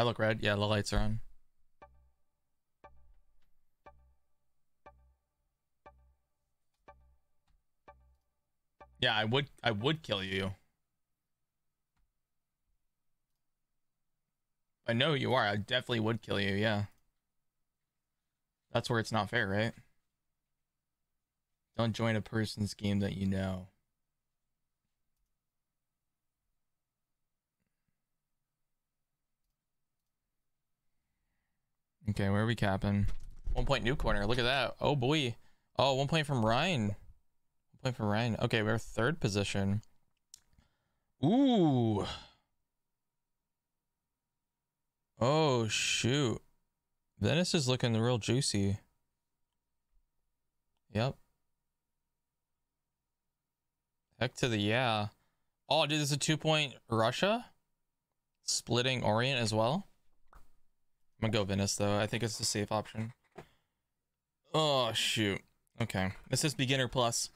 I look red. Yeah, the lights are on. Yeah, I would I would kill you. I know you are. I definitely would kill you, yeah. That's where it's not fair, right? Don't join a person's game that you know. Okay, where are we capping? One point new corner. Look at that. Oh boy. Oh, one point from Ryan. One point from Ryan. Okay, we're third position. Ooh. Oh shoot. Venice is looking real juicy. Yep. Heck to the yeah. Oh, dude, this is a two point Russia. Splitting Orient as well. I'm gonna go Venice though. I think it's the safe option. Oh shoot. Okay. This is beginner plus.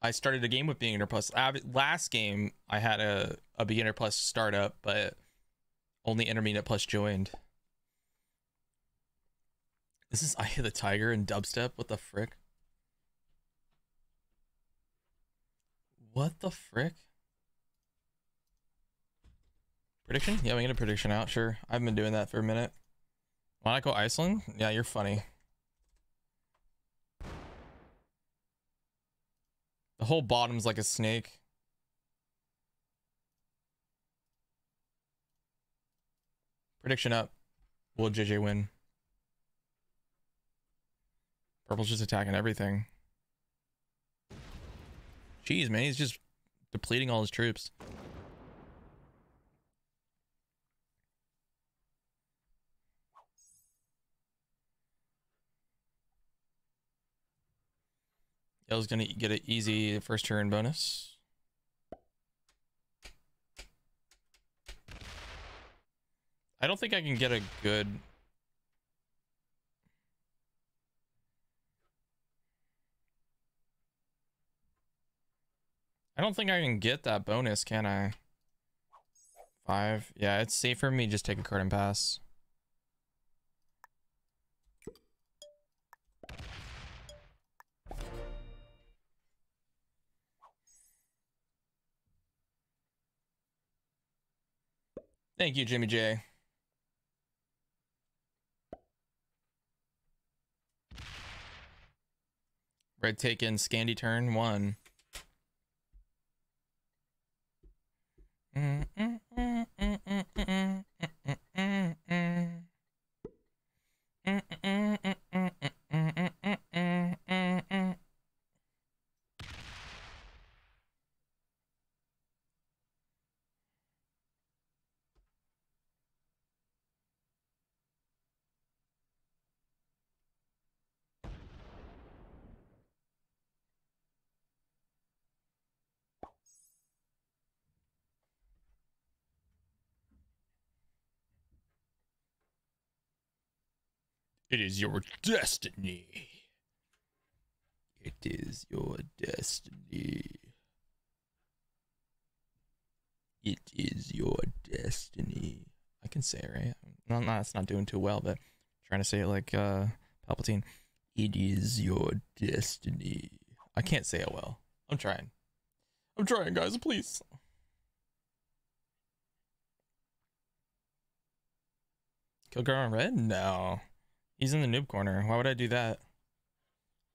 I started a game with beginner plus. Last game I had a, a beginner plus startup, but only intermediate plus joined. This is Eye of the Tiger and dubstep. What the frick? What the frick? Prediction? Yeah, we get a prediction out. Sure. I've been doing that for a minute. Wanna Iceland? Yeah, you're funny. The whole bottom's like a snake. Prediction up. Will JJ win? Purple's just attacking everything. Jeez, man, he's just depleting all his troops. Yell's gonna get an easy first turn bonus. I don't think I can get a good I don't think I can get that bonus, can I? Five. Yeah, it's safe for me just take a card and pass. Thank you, Jimmy J. Red taken, Scandy turn, one. Mm -mm -mm It is your destiny. It is your destiny. It is your destiny. I can say it right. No, no, it's not doing too well, but I'm trying to say it like uh, Palpatine. It is your destiny. I can't say it well. I'm trying. I'm trying, guys. Please. Kill girl on red? No. He's in the noob corner. Why would I do that?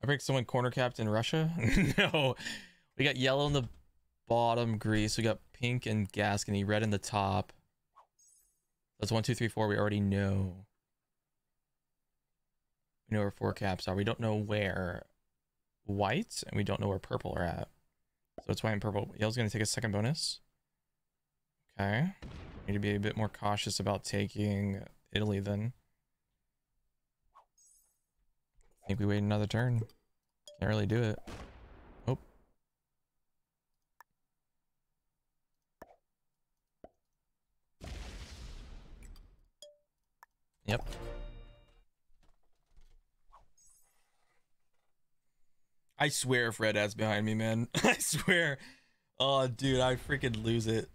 I break someone corner capped in Russia? no. We got yellow in the bottom, grease. We got pink and Gascony, red in the top. That's one, two, three, four. We already know. We know where four caps are. We don't know where white, and we don't know where purple are at. So it's white and purple. Yellow's going to take a second bonus. Okay. Need to be a bit more cautious about taking Italy then. I think we wait another turn. Can't really do it. Oh. Yep. I swear if Red has behind me, man. I swear. Oh, dude, I freaking lose it.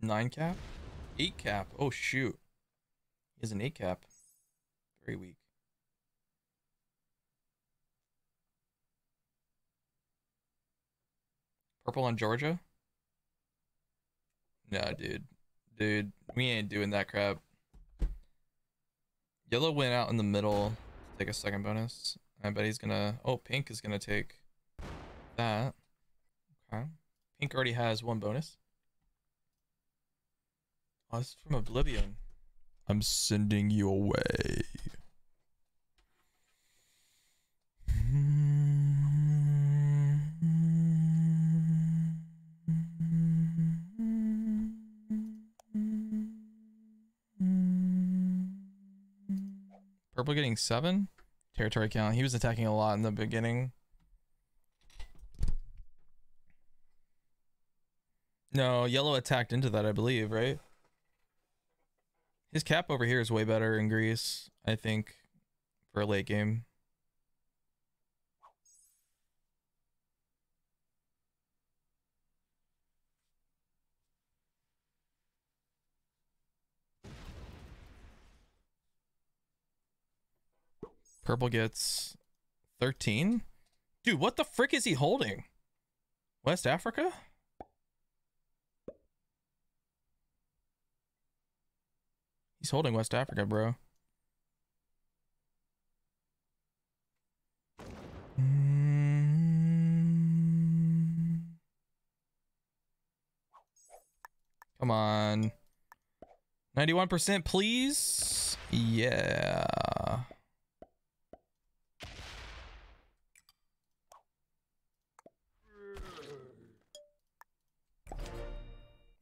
Nine cap? Eight cap. Oh shoot. He has an eight cap. Very weak. Purple on Georgia? No, dude. Dude, we ain't doing that crap. Yellow went out in the middle to take a second bonus. I bet he's gonna... Oh, pink is gonna take that. Okay. Pink already has one bonus. Oh, is from Oblivion. I'm sending you away. Purple getting seven territory count. He was attacking a lot in the beginning. No, yellow attacked into that, I believe, right? His cap over here is way better in Greece, I think, for a late game. Purple gets 13. Dude, what the frick is he holding? West Africa? He's holding West Africa, bro. Come on. 91% please? Yeah.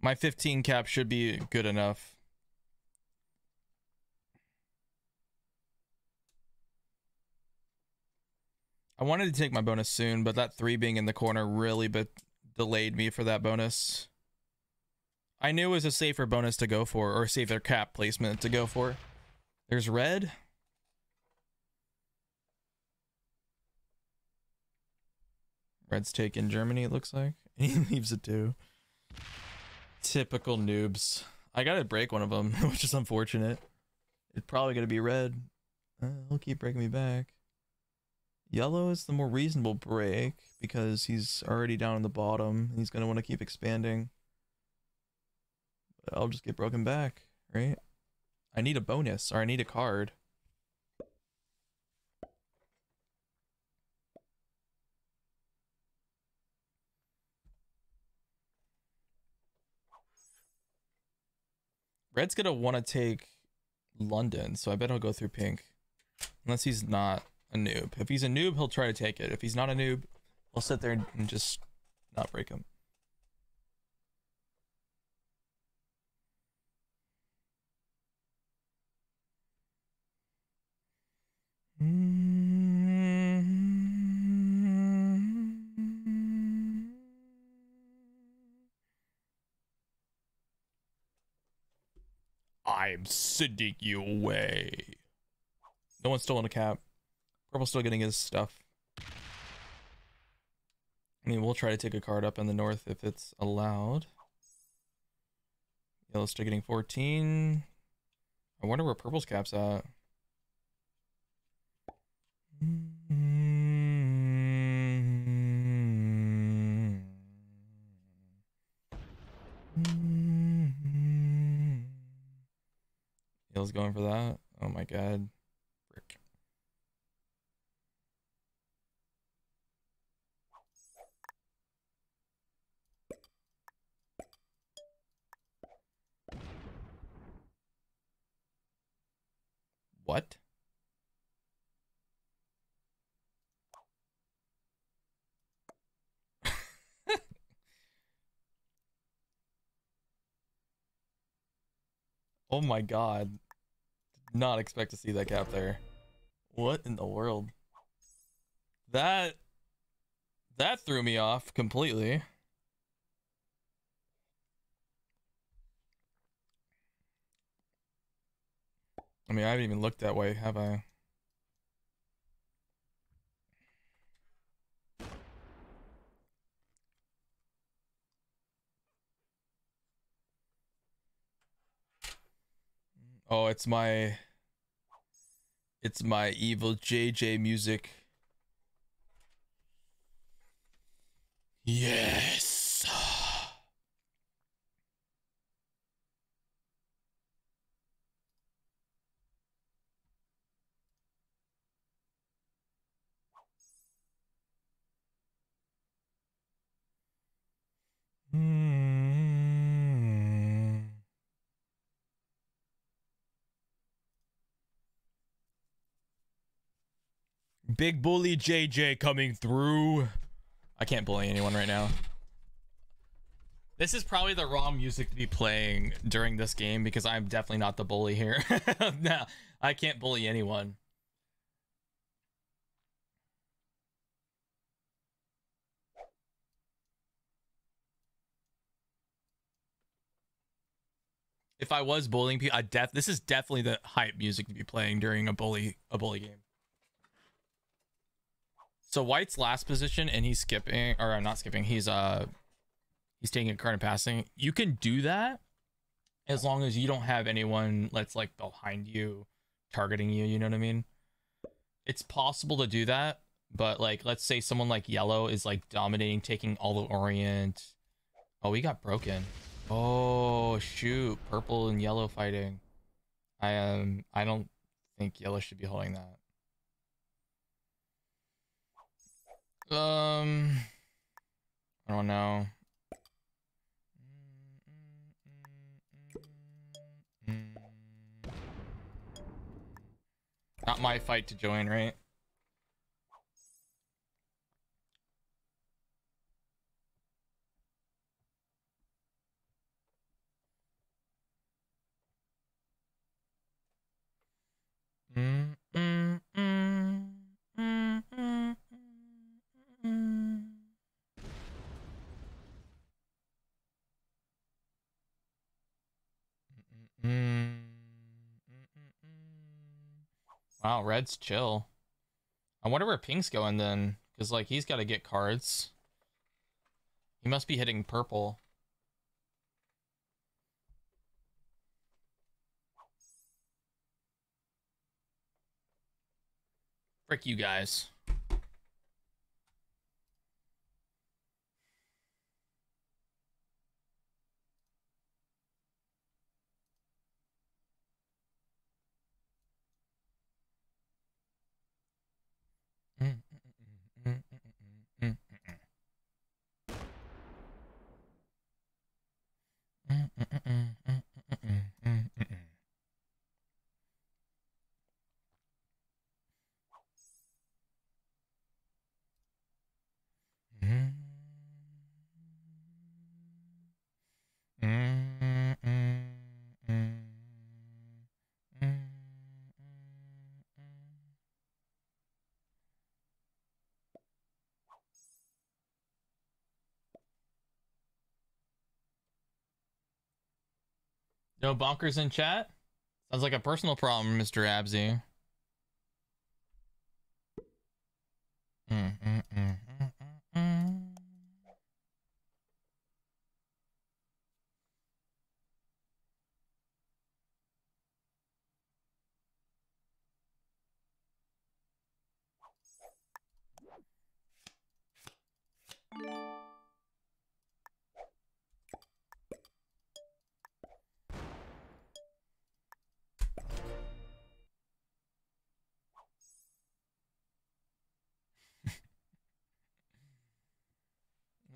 My 15 cap should be good enough. I wanted to take my bonus soon, but that three being in the corner really but delayed me for that bonus. I knew it was a safer bonus to go for, or safer cap placement to go for. There's red. Red's taken Germany, it looks like. He leaves it too. Typical noobs. I gotta break one of them, which is unfortunate. It's probably gonna be red. Uh, he'll keep breaking me back. Yellow is the more reasonable break because he's already down in the bottom. He's gonna want to keep expanding. I'll just get broken back, right? I need a bonus or I need a card. Red's gonna want to take London, so I bet he'll go through pink. Unless he's not a noob. If he's a noob, he'll try to take it. If he's not a noob, we'll sit there and just not break him. I'm sending you away. No one's stolen a cap. Purple's still getting his stuff. I mean, we'll try to take a card up in the north if it's allowed. Yellow's still getting 14. I wonder where purple's cap's at. Yellow's going for that. Oh my god. Frick. What? oh my god. Did not expect to see that cap there. What in the world? That that threw me off completely. I mean, I haven't even looked that way, have I? Oh, it's my it's my evil JJ music. Yes. Big bully JJ coming through. I can't bully anyone right now. This is probably the wrong music to be playing during this game because I'm definitely not the bully here. no, I can't bully anyone. If I was bullying people, I def this is definitely the hype music to be playing during a bully a bully game. So White's last position and he's skipping or I'm not skipping, he's uh he's taking a and passing. You can do that as long as you don't have anyone that's like behind you targeting you, you know what I mean? It's possible to do that, but like let's say someone like yellow is like dominating, taking all the orient. Oh, we got broken. Oh shoot, purple and yellow fighting. I um, I don't think yellow should be holding that. Um I don't know. Not my fight to join, right? Mm, mm, mm, mm, Wow, red's chill. I wonder where pink's going then, because like he's got to get cards. He must be hitting purple. Frick you guys. Mm-mm-mm-mm. No bonkers in chat? Sounds like a personal problem, Mr. Absy. Mm, mm, mm, mm,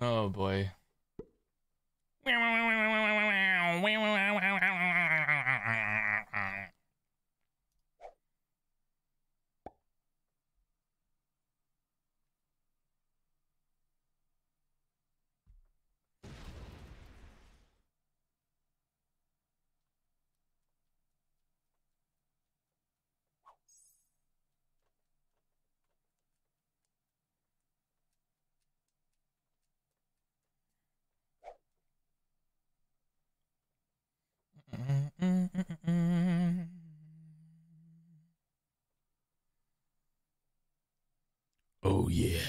Oh boy. Oh yeah.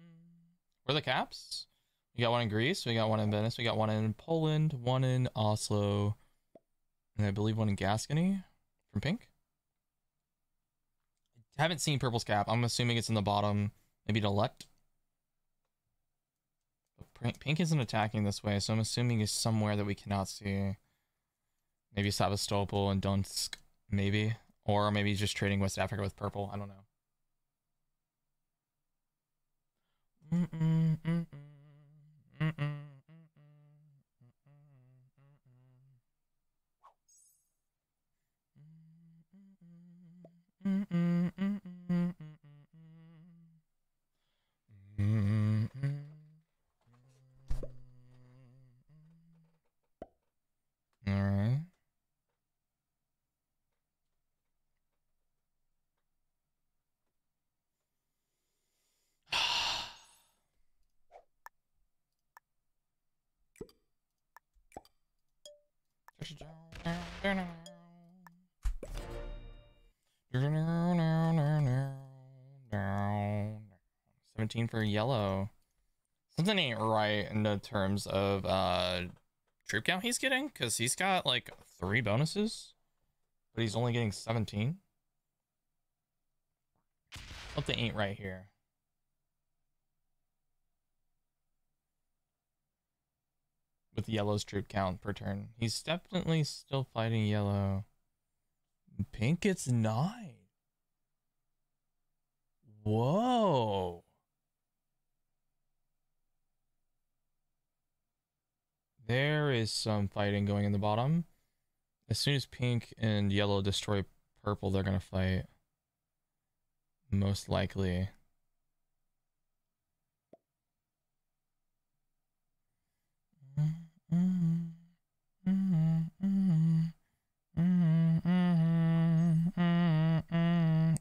Mm. Where are the caps? We got one in Greece, we got one in Venice, we got one in Poland, one in Oslo, and I believe one in Gascony from Pink. I haven't seen Purple's cap. I'm assuming it's in the bottom, maybe to left. Pink isn't attacking this way, so I'm assuming it's somewhere that we cannot see. Maybe Sevastopol and Donsk, maybe. Or maybe he's just trading West Africa with purple. I don't know. Mm-mm. Seventeen for yellow. Something ain't right in the terms of uh troop count he's getting, because he's got like three bonuses, but he's only getting 17. Something ain't right here. With yellow's troop count per turn. He's definitely still fighting yellow. Pink gets nine. Whoa. There is some fighting going in the bottom. As soon as pink and yellow destroy purple, they're going to fight. Most likely.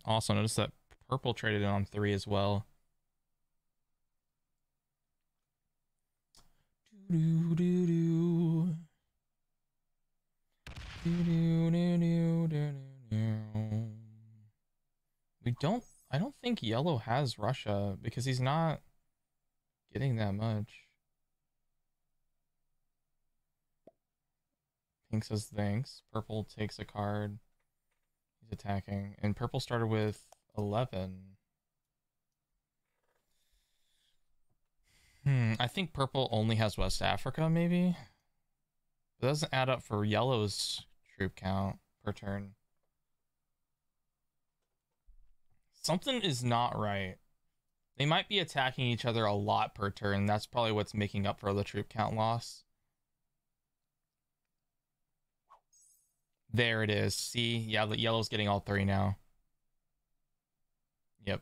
also notice that purple traded in on three as well. We don't, I don't think yellow has Russia because he's not getting that much. Pink says thanks. Purple takes a card. Attacking. And purple started with 11. Hmm, I think purple only has West Africa, maybe? It doesn't add up for yellow's troop count per turn. Something is not right. They might be attacking each other a lot per turn. That's probably what's making up for the troop count loss. There it is. See? Yeah, the yellow's getting all three now. Yep.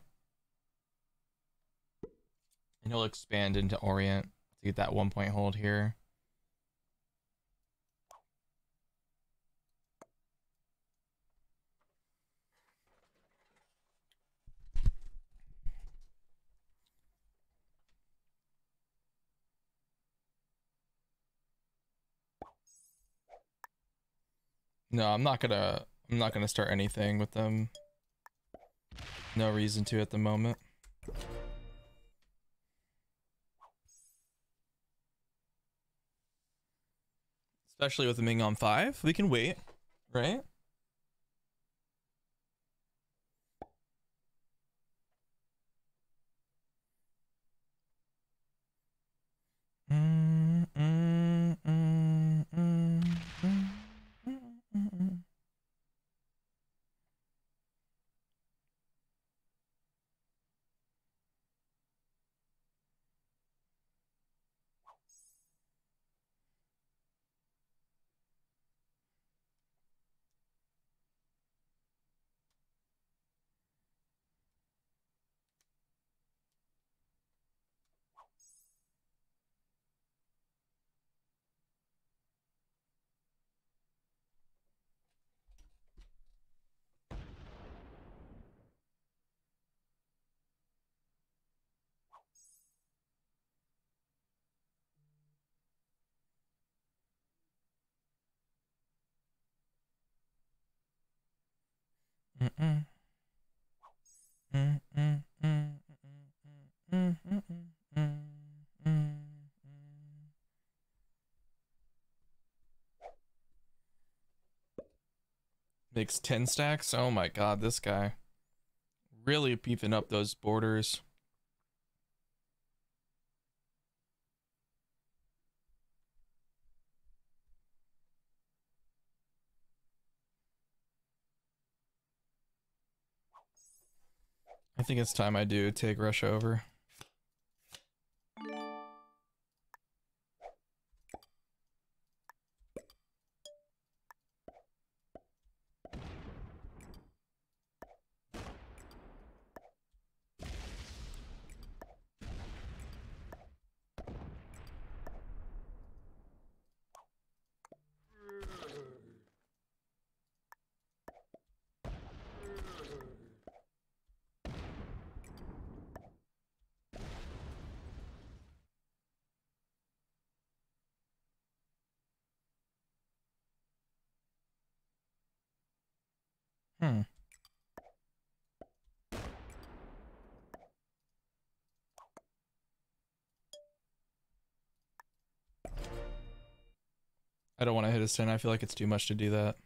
And he'll expand into Orient to get that one point hold here. No, I'm not gonna I'm not gonna start anything with them. No reason to at the moment. Especially with the Ming on 5. We can wait, right? Makes 10 stacks? Oh my god, this guy. Really beefing up those borders. I think it's time I do take Russia over. I don't want to hit his 10. I feel like it's too much to do that.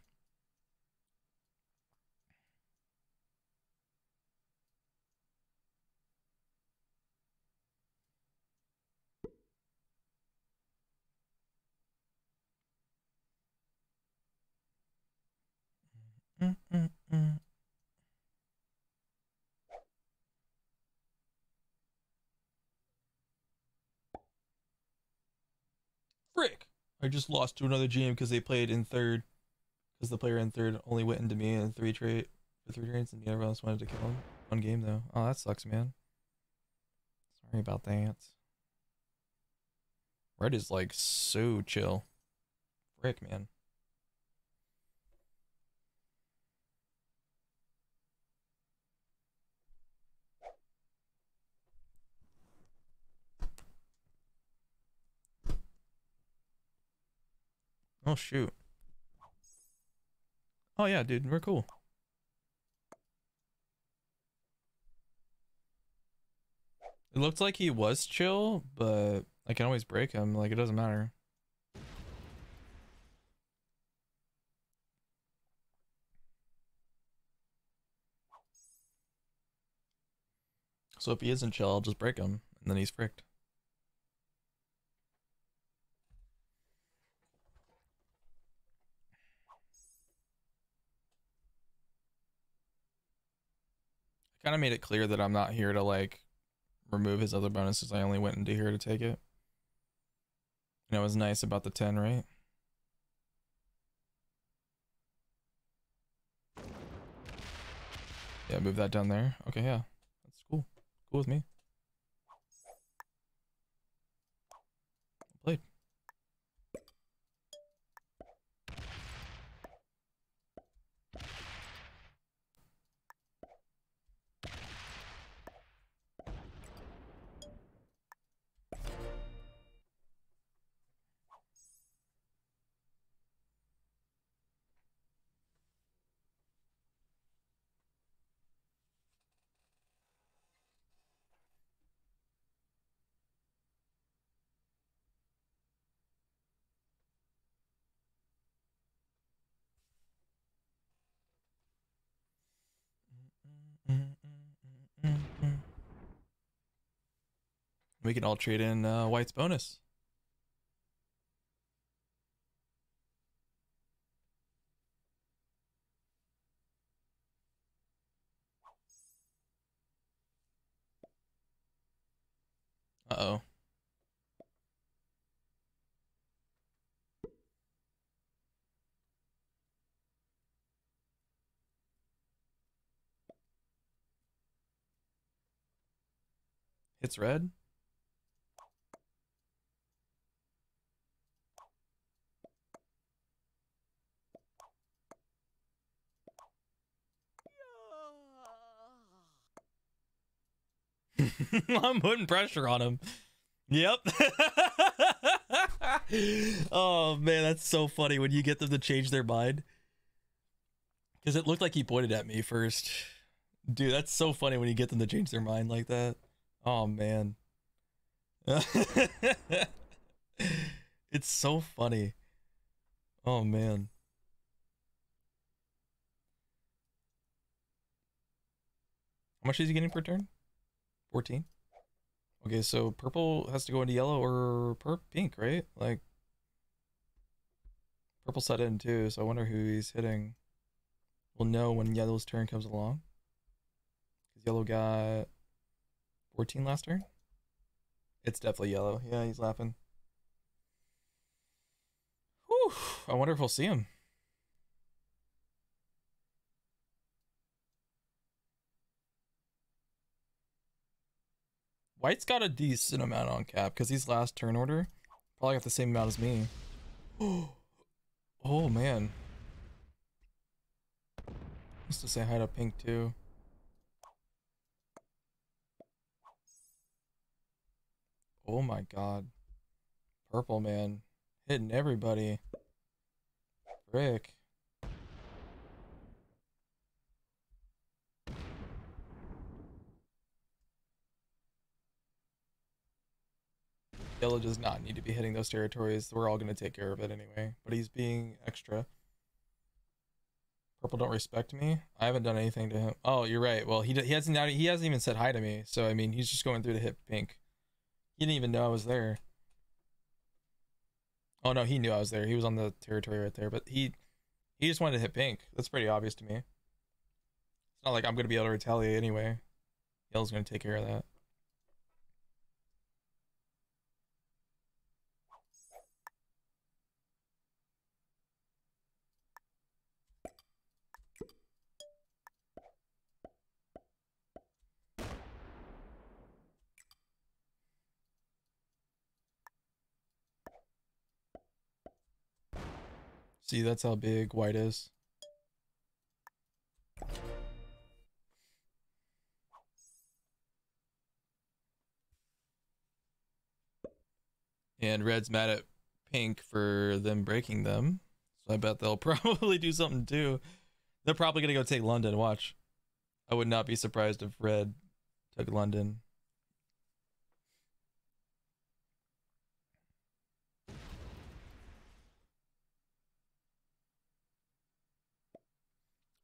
Frick! I just lost to another GM because they played in third. Because the player in third only went into me in three trade for three trades, and everyone else wanted to kill him. One game though. Oh, that sucks, man. Sorry about that. Red is like so chill. Frick, man. Oh shoot. Oh yeah, dude, we're cool. It looked like he was chill, but I can always break him, like it doesn't matter. So if he isn't chill, I'll just break him, and then he's fricked. Kind of made it clear that I'm not here to like remove his other bonuses. I only went into here to take it. And it was nice about the 10, right? Yeah, move that down there. Okay, yeah. That's cool. Cool with me. We can all trade in uh, White's bonus. Uh-oh. It's red? I'm putting pressure on him. Yep. oh man, that's so funny when you get them to change their mind. Cause it looked like he pointed at me first. Dude, that's so funny when you get them to change their mind like that. Oh man. it's so funny. Oh man. How much is he getting per turn? 14. Okay, so purple has to go into yellow or per pink, right? Like purple set in too, so I wonder who he's hitting. We'll know when yellow's turn comes along. Cause yellow got 14 last turn. It's definitely yellow. Yeah, he's laughing. Whew, I wonder if we'll see him. White's got a decent amount on cap because he's last turn order. Probably got the same amount as me. oh man. Just to say hi to Pink too. Oh my god. Purple man. Hitting everybody. Frick. Yellow does not need to be hitting those territories. We're all going to take care of it anyway. But he's being extra. Purple don't respect me. I haven't done anything to him. Oh, you're right. Well, he he hasn't he hasn't even said hi to me. So I mean, he's just going through to hit pink. He didn't even know I was there. Oh no, he knew I was there. He was on the territory right there. But he he just wanted to hit pink. That's pretty obvious to me. It's not like I'm gonna be able to retaliate anyway. Yellow's gonna take care of that. See, that's how big white is. And red's mad at pink for them breaking them. So I bet they'll probably do something too. They're probably going to go take London. Watch. I would not be surprised if red took London.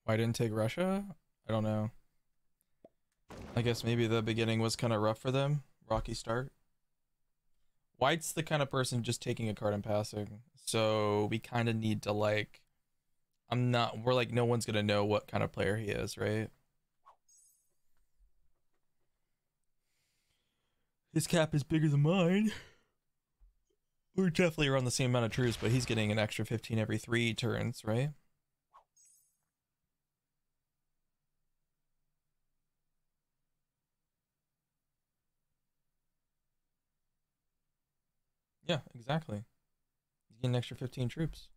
Why didn't take Russia? I don't know. I guess maybe the beginning was kind of rough for them. Rocky start. White's the kind of person just taking a card and passing. So we kind of need to like I'm not we're like no one's going to know what kind of player he is, right? His cap is bigger than mine. We're definitely around the same amount of troops, but he's getting an extra 15 every 3 turns, right? Yeah, exactly. He's getting an extra 15 troops.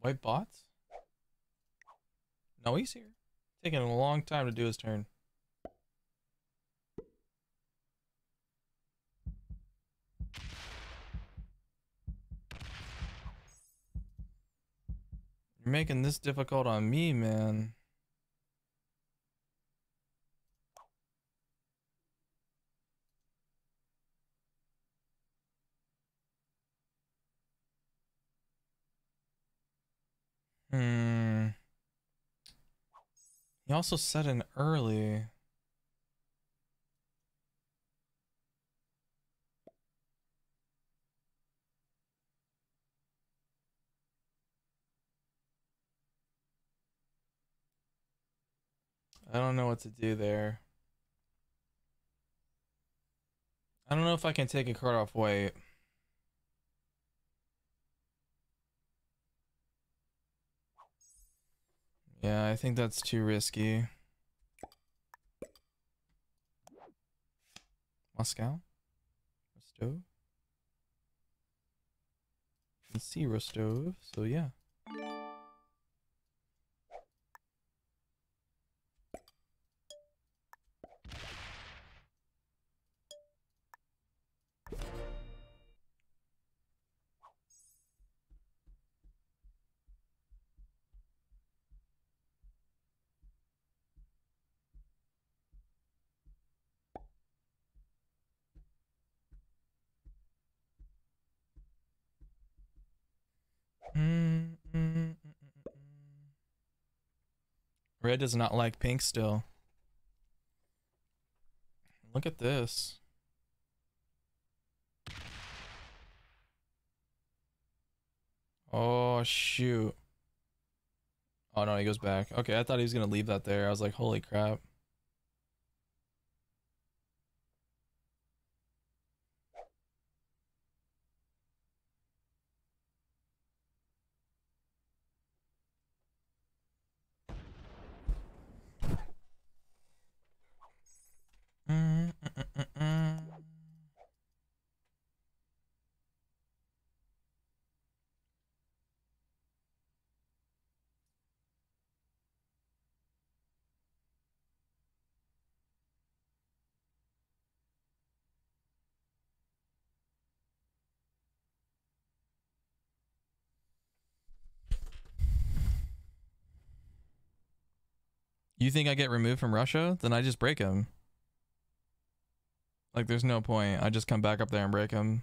White bots? No, he's here. Taking a long time to do his turn. You're making this difficult on me, man. Hmm. He also set an early. I don't know what to do there. I don't know if I can take a card off white. Yeah, I think that's too risky. Moscow? Rostov? You can see Rostov, so yeah. Red does not like pink still. Look at this. Oh shoot. Oh no, he goes back. Okay, I thought he was gonna leave that there. I was like, holy crap. You think I get removed from Russia? Then I just break him. Like, there's no point. I just come back up there and break him.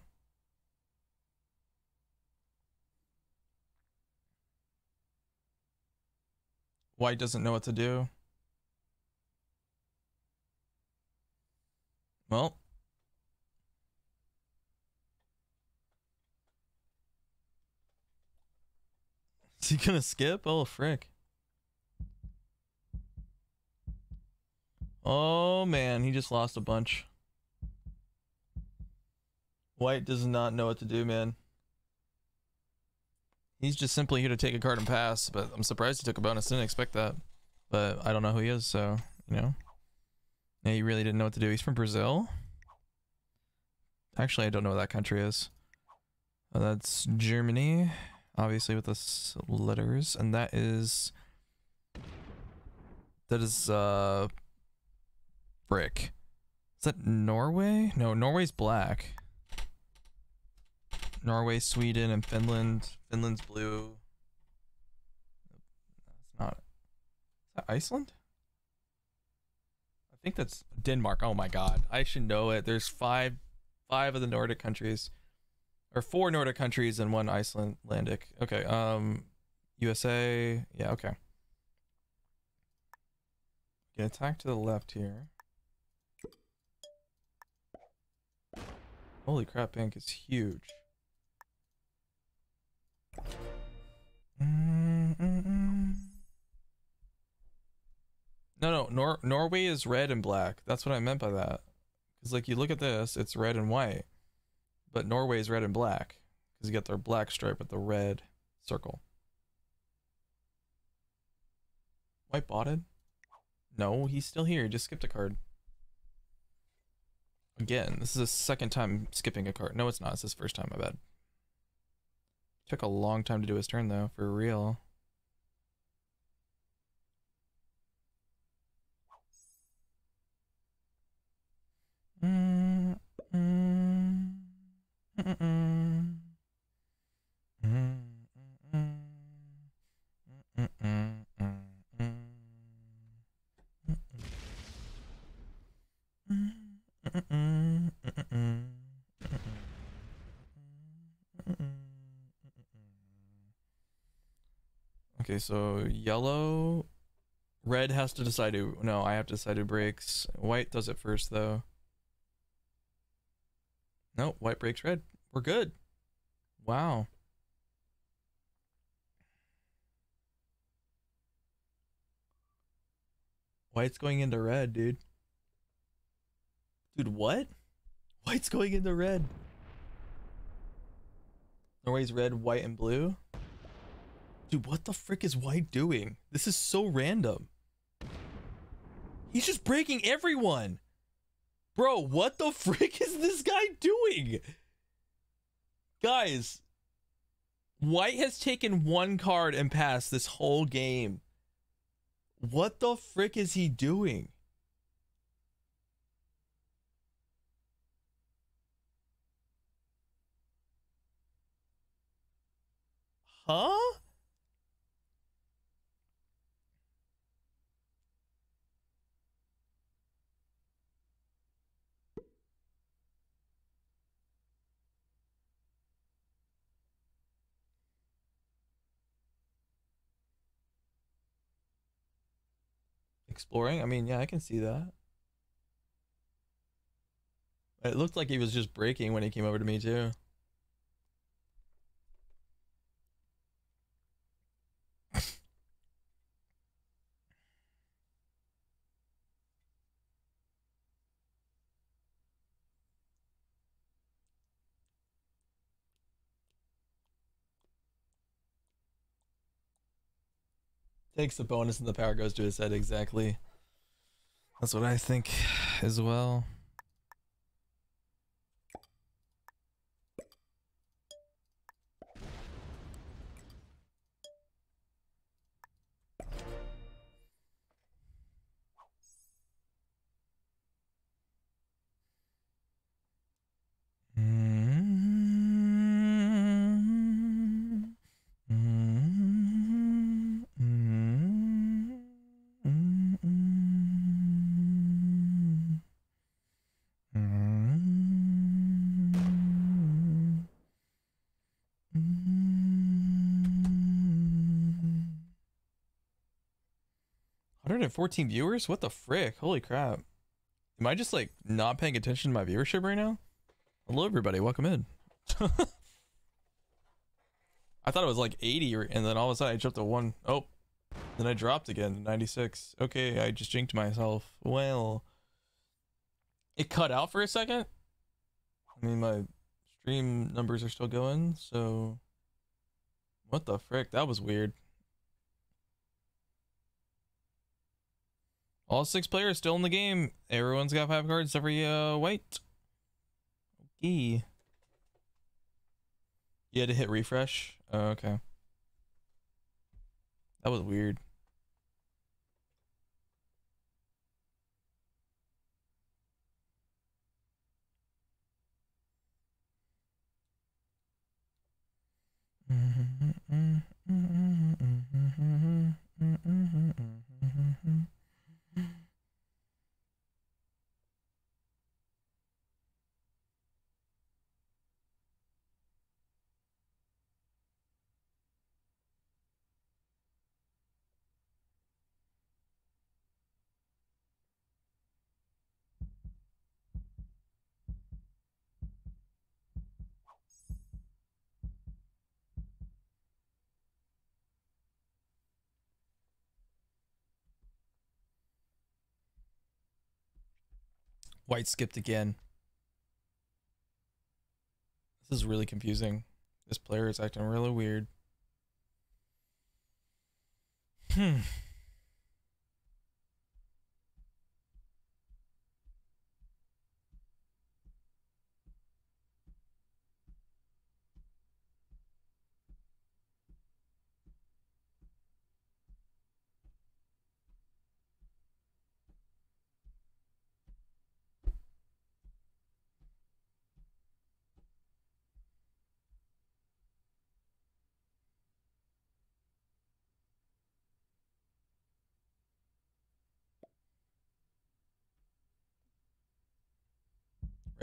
White doesn't know what to do. Well. Is he gonna skip? Oh, frick. Oh, man. He just lost a bunch. White does not know what to do, man. He's just simply here to take a card and pass, but I'm surprised he took a bonus. Didn't expect that. But I don't know who he is, so, you know. Yeah, he really didn't know what to do. He's from Brazil. Actually, I don't know what that country is. Uh, that's Germany, obviously with the letters, and that is that is uh brick. Is that Norway? No, Norway's black. Norway, Sweden, and Finland. Finland's blue. That's not. Is that Iceland? I think that's Denmark. Oh my god, I should know it. There's five, five of the Nordic countries, or four Nordic countries and one Icelandic. Okay. Um, USA. Yeah. Okay. Get attack to the left here. Holy crap, Bank is huge. No, no, Nor- Norway is red and black. That's what I meant by that. Because, like, you look at this, it's red and white. But Norway is red and black. Because you got their black stripe with the red circle. White botted? No, he's still here. He just skipped a card. Again, this is the second time skipping a card. No, it's not. It's his first time, I bet. Took a long time to do his turn, though, for real. Mm, mm, mm, mm. Mm, mm, mm, mm, mm, mm, Okay, so yellow, red has to decide who. No, I have to decide who breaks. White does it first, though. No, white breaks red. We're good. Wow. White's going into red, dude. Dude, what? White's going into red. Norway's red, white, and blue. Dude, what the frick is white doing? This is so random. He's just breaking everyone. Bro, what the frick is this guy doing? Guys, white has taken one card and passed this whole game. What the frick is he doing? Huh? Exploring? I mean, yeah, I can see that. It looked like he was just breaking when he came over to me too. Takes the bonus and the power goes to his head exactly. That's what I think as well. Hundred and fourteen viewers? What the frick? Holy crap! Am I just like not paying attention to my viewership right now? Hello, everybody. Welcome in. I thought it was like 80, and then all of a sudden I jumped to one. Oh, then I dropped again to 96. Okay, I just jinked myself. Well, it cut out for a second. I mean, my stream numbers are still going, so what the frick? That was weird. All six players still in the game. Everyone's got five cards every uh, White. Okay. You had to hit refresh? Oh, okay. That was weird. White skipped again. This is really confusing. This player is acting really weird. Hmm.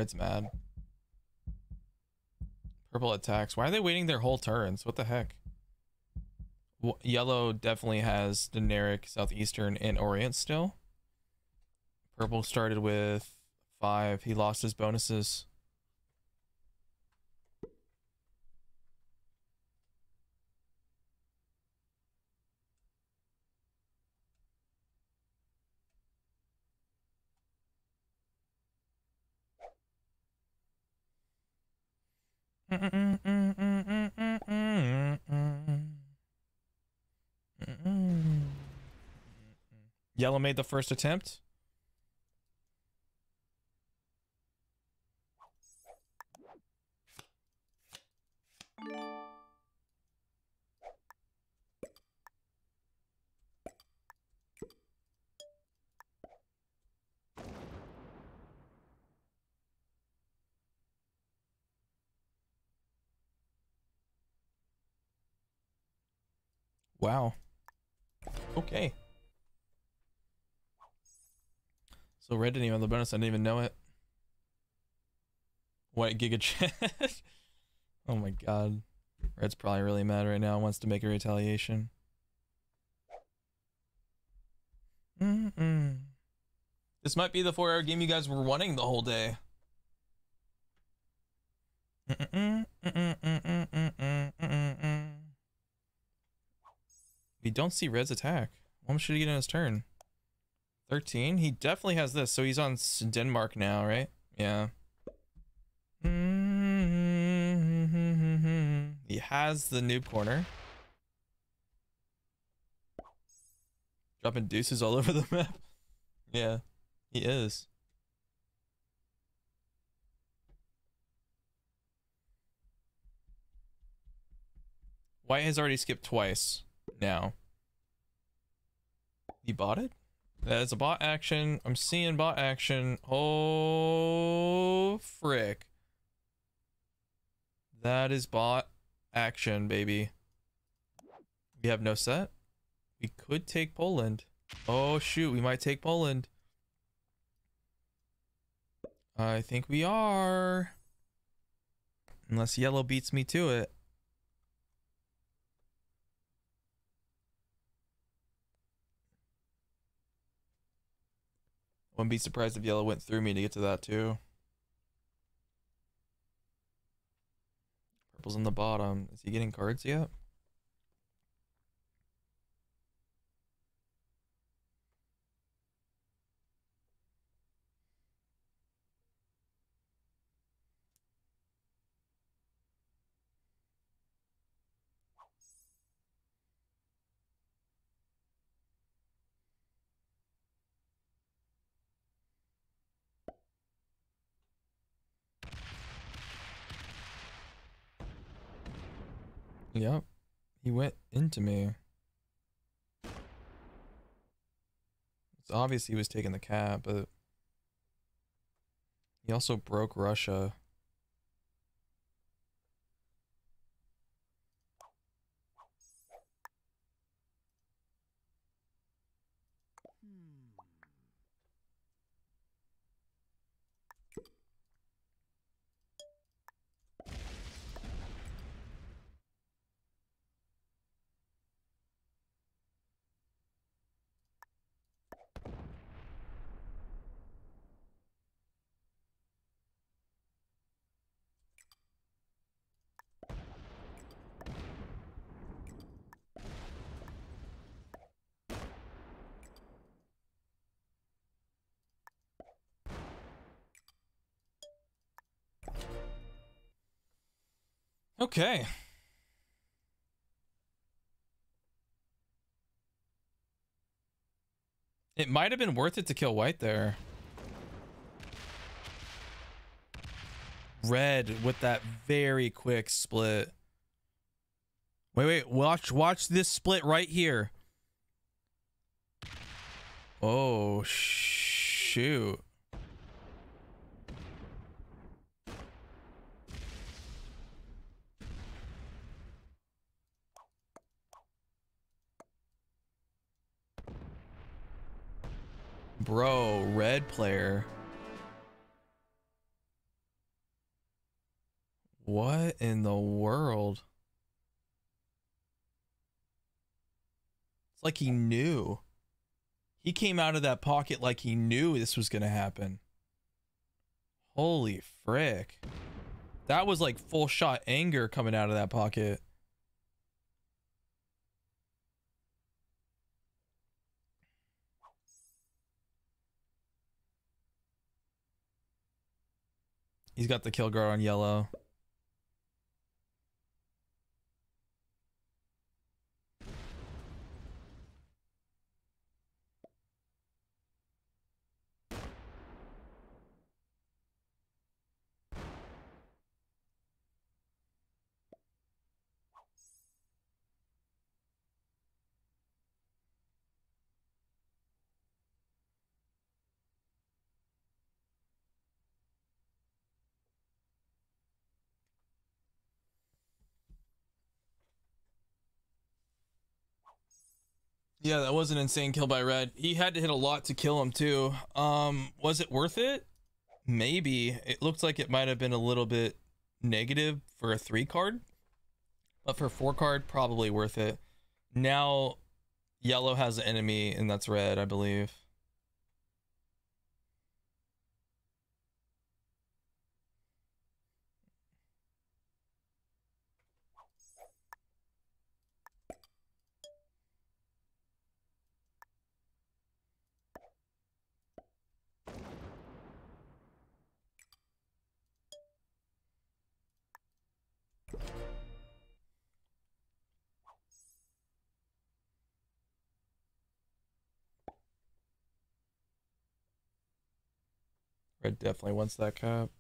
Red's mad. Purple attacks. Why are they waiting their whole turns? What the heck? Yellow definitely has generic southeastern and orient still. Purple started with five. He lost his bonuses. Yellow made the first attempt. Wow. Okay. So red didn't even have the bonus. I didn't even know it. White Giga Chad. oh my god. Red's probably really mad right now. Wants to make a retaliation. Mm -mm. This might be the four hour game you guys were wanting the whole day. We don't see Red's attack. Much should he get in his turn? 13? He definitely has this, so he's on Denmark now, right? Yeah. He has the noob corner. Dropping deuces all over the map. Yeah, he is. White has already skipped twice now. He bought it? That is a bot action. I'm seeing bot action. Oh, frick. That is bot action, baby. We have no set. We could take Poland. Oh, shoot. We might take Poland. I think we are. Unless yellow beats me to it. Wouldn't be surprised if yellow went through me to get to that too. Purple's in the bottom. Is he getting cards yet? Yep. He went into me. It's obvious he was taking the cat, but he also broke Russia. Okay. It might have been worth it to kill white there. Red with that very quick split. Wait, wait, watch watch this split right here. Oh, shoot. Bro, red player. What in the world? It's like he knew. He came out of that pocket like he knew this was going to happen. Holy frick. That was like full shot anger coming out of that pocket. He's got the kill guard on yellow. Yeah, that was an insane kill by Red. He had to hit a lot to kill him too. Um, was it worth it? Maybe. It looked like it might have been a little bit negative for a three card, but for four card, probably worth it. Now, yellow has an enemy, and that's red, I believe. Red definitely wants that cap.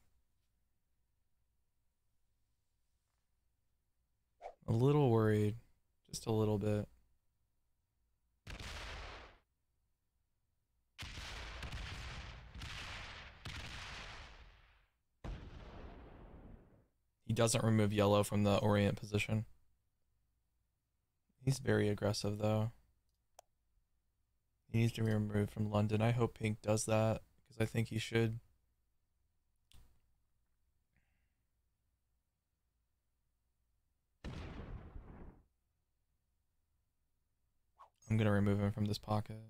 A little worried. Just a little bit. He doesn't remove yellow from the orient position. He's very aggressive though. He needs to be removed from London. I hope Pink does that because I think he should. I'm going to remove him from this pocket.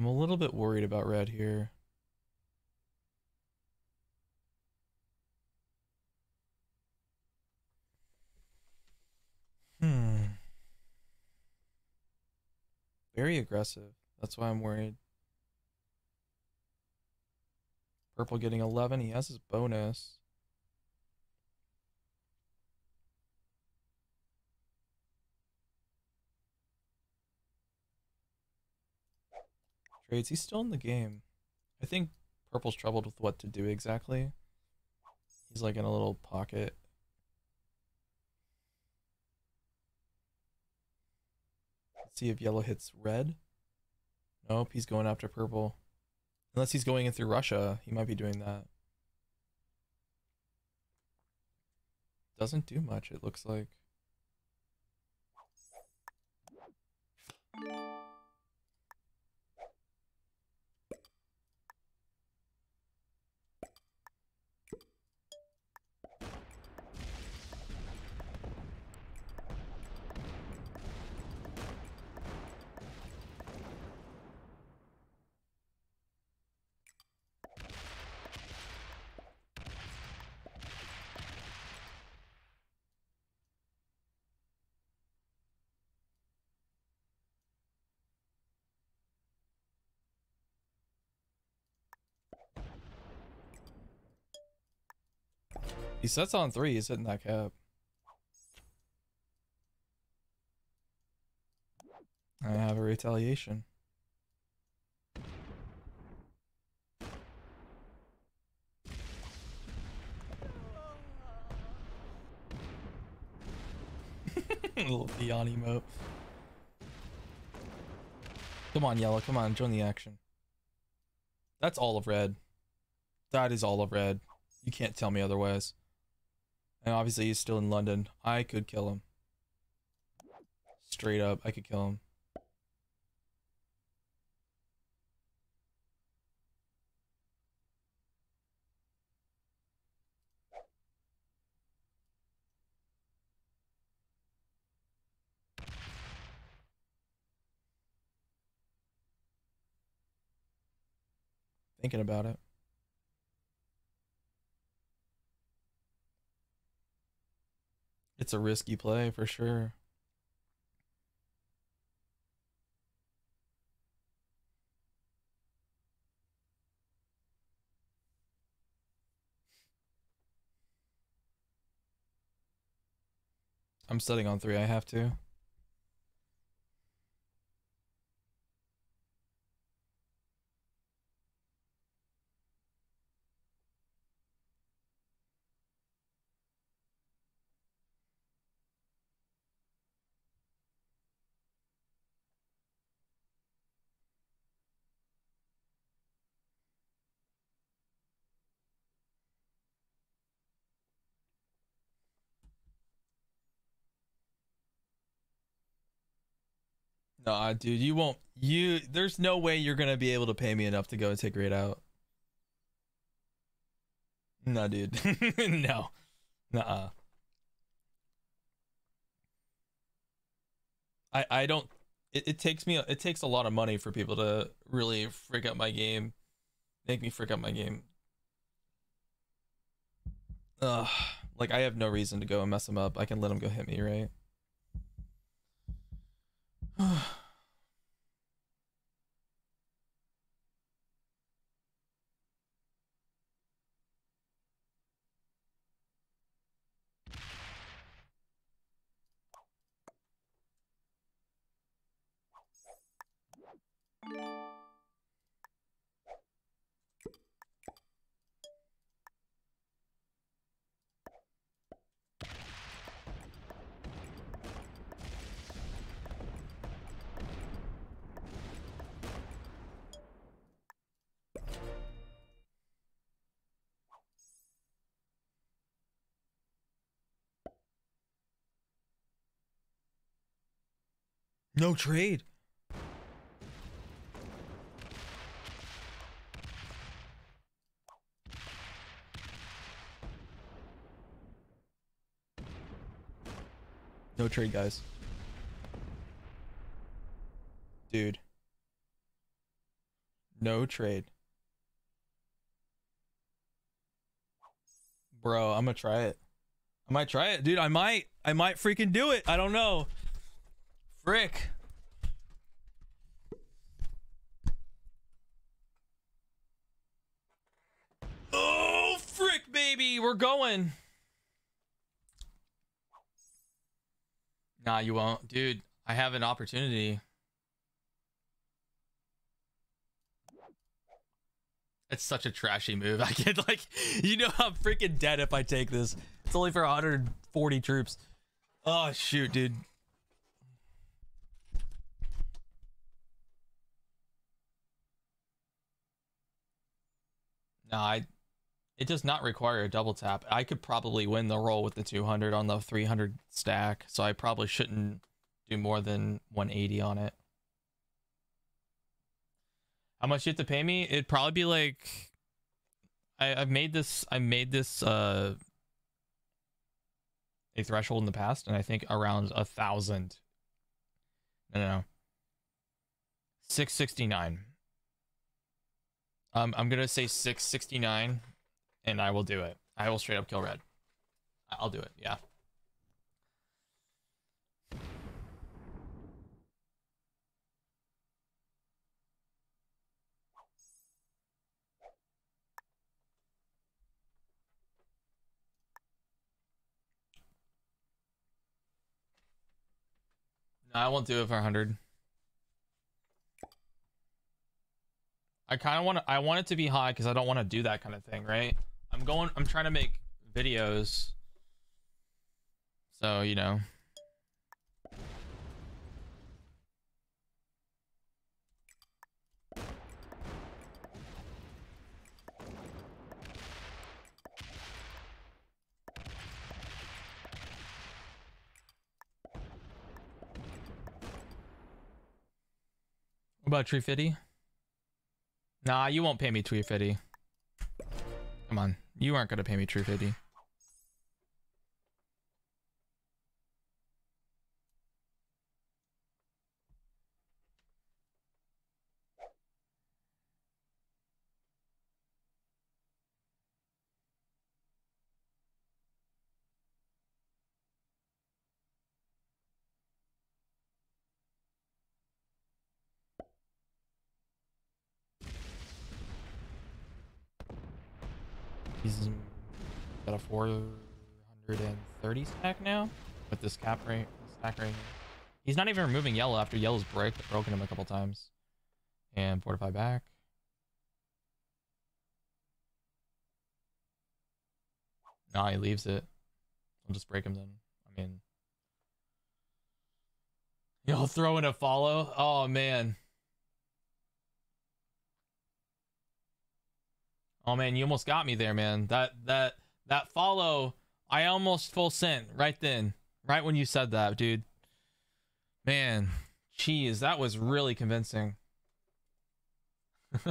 I'm a little bit worried about red here. Hmm. Very aggressive. That's why I'm worried. Purple getting 11. He has his bonus. Trades. He's still in the game. I think Purple's troubled with what to do exactly. He's like in a little pocket. Let's see if yellow hits red. Nope, he's going after purple. Unless he's going in through Russia, he might be doing that. Doesn't do much, it looks like. He sets on three, he's hitting that cap. I have a retaliation. little Theon emote. Come on, yellow. Come on, join the action. That's all of red. That is all of red. You can't tell me otherwise. And obviously he's still in London. I could kill him. Straight up, I could kill him. Thinking about it. It's a risky play for sure. I'm studying on three. I have to. Nah, dude, you won't. You there's no way you're gonna be able to pay me enough to go and take Raid out. No, dude. no. Nuh-uh. I I don't. It, it takes me. It takes a lot of money for people to really freak out my game, make me freak out my game. Ugh. Like I have no reason to go and mess him up. I can let him go hit me, right? you No trade. No trade, guys. Dude. No trade. Bro, I'm gonna try it. I might try it, dude. I might. I might freaking do it. I don't know. Frick. Oh, frick, baby. We're going. Nah, you won't. Dude, I have an opportunity. It's such a trashy move. I get like, you know, I'm freaking dead if I take this. It's only for 140 troops. Oh, shoot, dude. No, I. It does not require a double tap. I could probably win the roll with the 200 on the 300 stack, so I probably shouldn't do more than 180 on it. How much you have to pay me? It'd probably be like I, I've made this I made this uh a threshold in the past, and I think around a thousand. No, no, no. Six sixty nine. Um, I'm gonna say 669, and I will do it. I will straight up kill red. I'll do it. Yeah. No, I won't do it for 100. I kind of want to. I want it to be high because I don't want to do that kind of thing, right? I'm going. I'm trying to make videos, so you know. About Tree Fitty? Nah, you won't pay me 350. Come on. You aren't going to pay me 350. He's got a 430 stack now with this cap rate stack right here. He's not even removing yellow after yellow's break, broken him a couple times. And fortify back. Nah, he leaves it. I'll just break him then. I mean, you'll throw in a follow. Oh man. Oh man, you almost got me there, man. That that that follow, I almost full sent right then. Right when you said that, dude. Man, cheese, that was really convincing.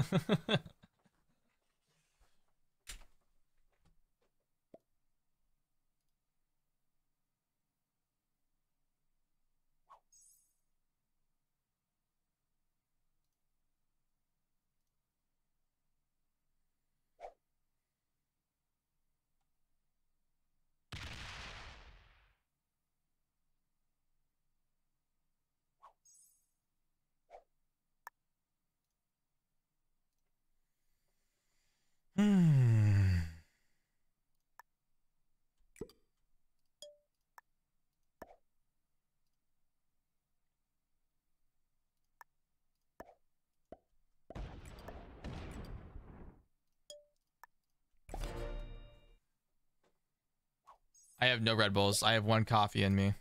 I have no Red Bulls. I have one coffee in me.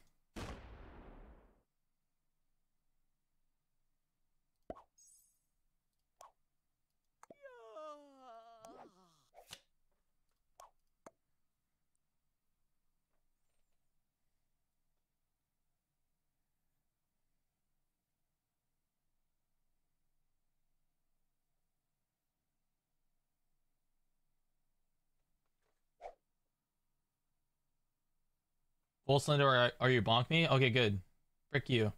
Full Slender, are, are you bonk me? Okay, good. Frick you.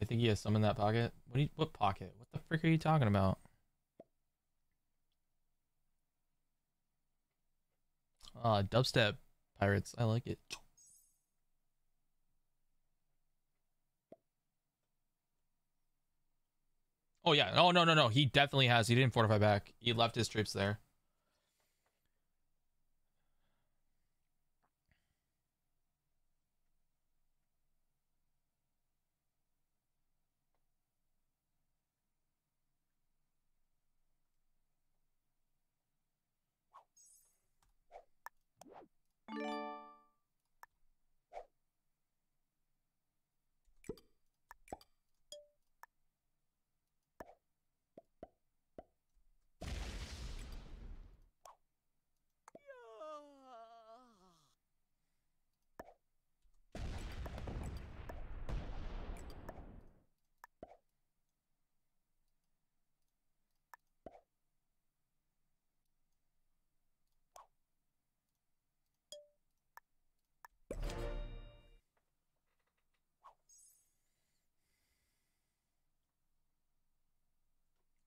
I think he has some in that pocket. What you, what pocket? What the frick are you talking about? Ah, uh, dubstep pirates. I like it. Oh yeah. Oh no no no. He definitely has. He didn't fortify back. He left his troops there. Música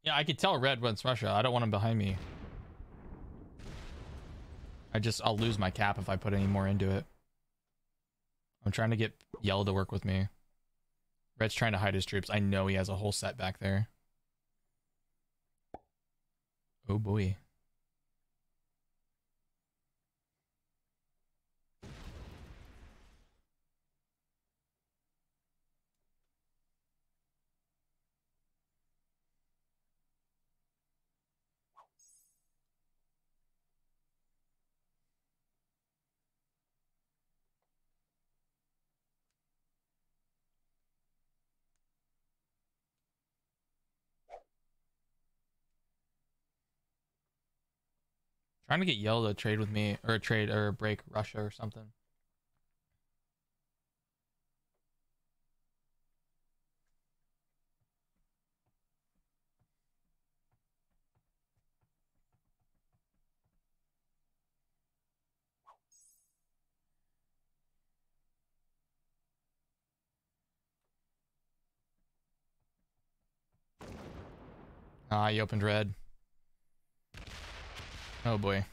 Yeah, I could tell red wants Russia. I don't want him behind me. I just, I'll lose my cap if I put any more into it. I'm trying to get yellow to work with me. Red's trying to hide his troops. I know he has a whole set back there. Oh boy. Trying to get Yellow to trade with me, or a trade, or break Russia or something. Ah, he opened red. Oh boy.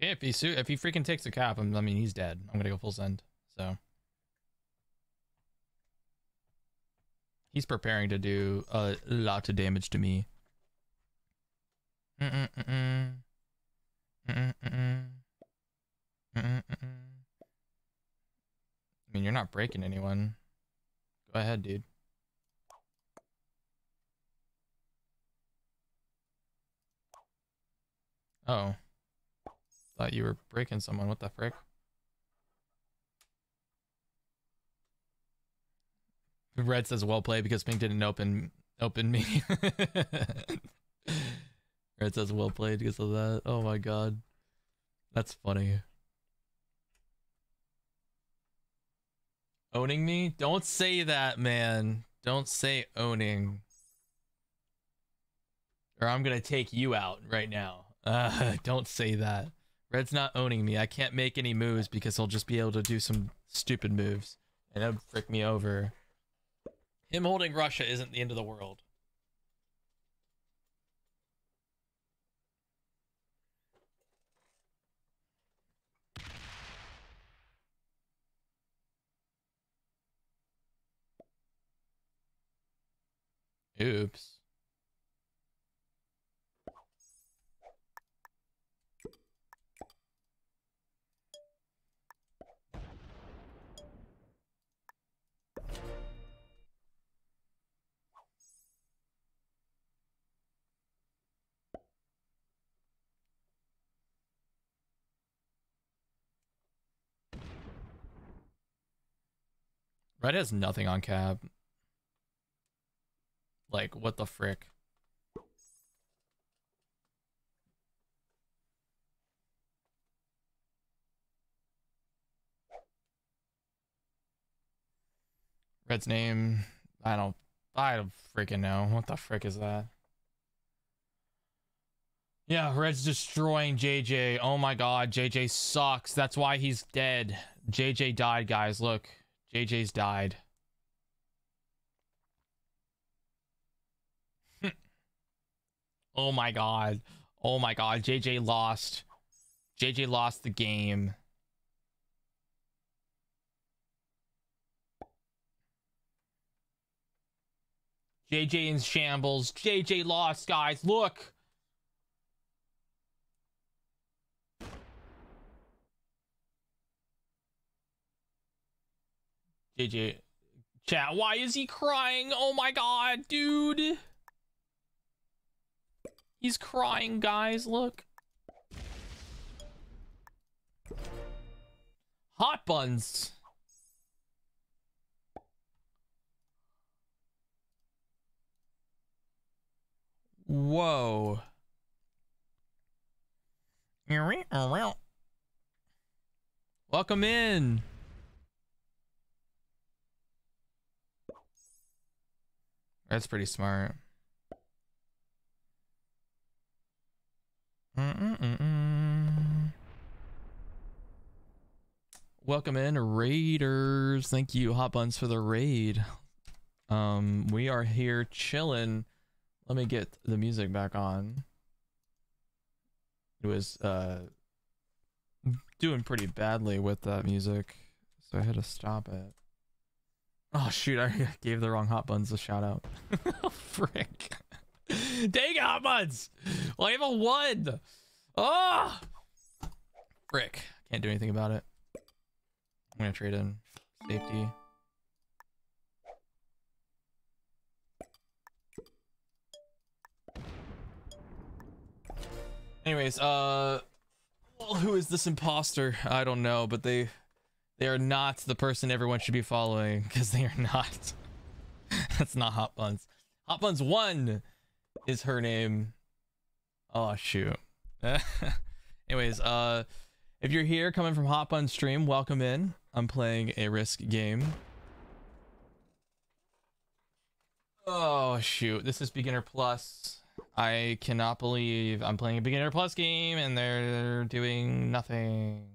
if he if he freaking takes a cap, I mean he's dead. I'm gonna go full send. So. He's preparing to do a lot of damage to me. I mean, you're not breaking anyone. Go ahead, dude. Oh. Thought you were breaking someone. What the frick? Red says well played because Pink didn't open open me. Red says well played because of that. Oh my god. That's funny. Owning me? Don't say that, man. Don't say owning. Or I'm gonna take you out right now. Uh, don't say that. Red's not owning me. I can't make any moves because he'll just be able to do some stupid moves. And that'd frick me over. Him holding Russia isn't the end of the world. Oops. Red has nothing on cab. Like, what the frick? Red's name, I don't, I don't freaking know. What the frick is that? Yeah, Red's destroying JJ. Oh my god, JJ sucks. That's why he's dead. JJ died, guys. Look, JJ's died. oh my god. Oh my god, JJ lost. JJ lost the game. JJ in shambles. JJ lost, guys. Look. JJ. Chat, why is he crying? Oh my god, dude. He's crying, guys. Look. Hot buns. Whoa. Welcome in. That's pretty smart. Welcome in, Raiders. Thank you, Hot Buns, for the raid. Um, we are here chilling let me get the music back on. It was uh doing pretty badly with that music, so I had to stop it. Oh shoot, I gave the wrong hot buns a shout out. Frick. Dang hot buns! Well, I have a one! Oh! Frick. Can't do anything about it. I'm gonna trade in safety. Anyways, uh, well, who is this imposter? I don't know, but they they are not the person everyone should be following because they are not. That's not Hot Buns. Hot Buns One is her name. Oh shoot. Anyways, uh, if you're here coming from Hot Bun stream, welcome in. I'm playing a Risk game. Oh shoot, this is beginner plus. I cannot believe I'm playing a beginner plus game and they're doing nothing.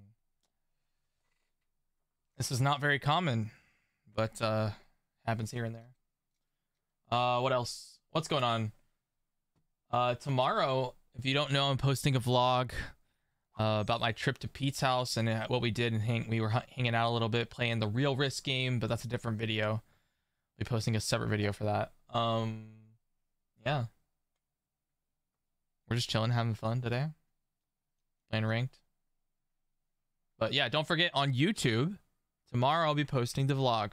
This is not very common, but uh happens here and there. Uh what else? What's going on? Uh tomorrow, if you don't know, I'm posting a vlog uh, about my trip to Pete's house and uh, what we did and hang we were hanging out a little bit playing the real risk game, but that's a different video. I'll be posting a separate video for that. Um yeah. We're just chilling, having fun today. Playing ranked. But yeah, don't forget on YouTube, tomorrow I'll be posting the vlog.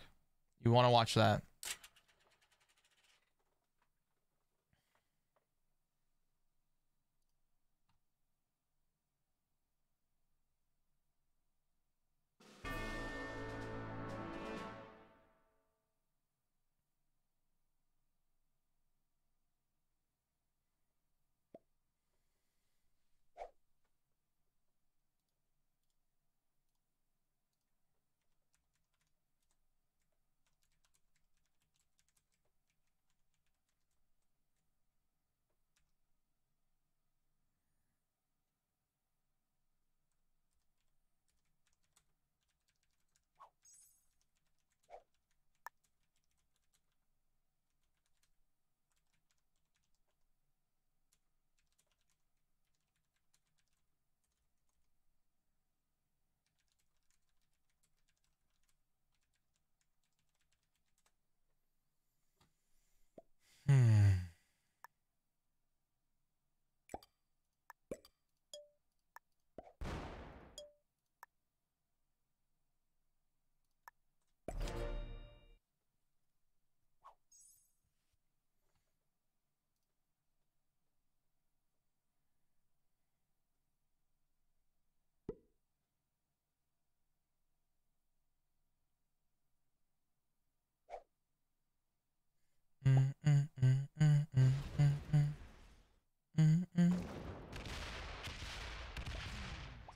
You want to watch that.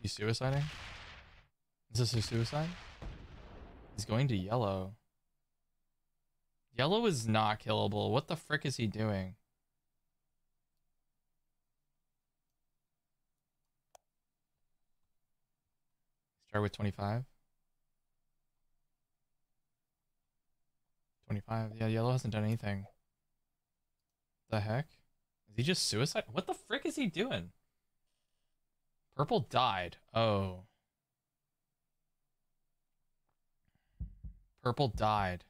He's suiciding? Is this a suicide? He's going to yellow. Yellow is not killable. What the frick is he doing? Start with 25. 25. Yeah, yellow hasn't done anything. The heck? Is he just suicide? What the frick is he doing? Purple died. Oh. Purple died.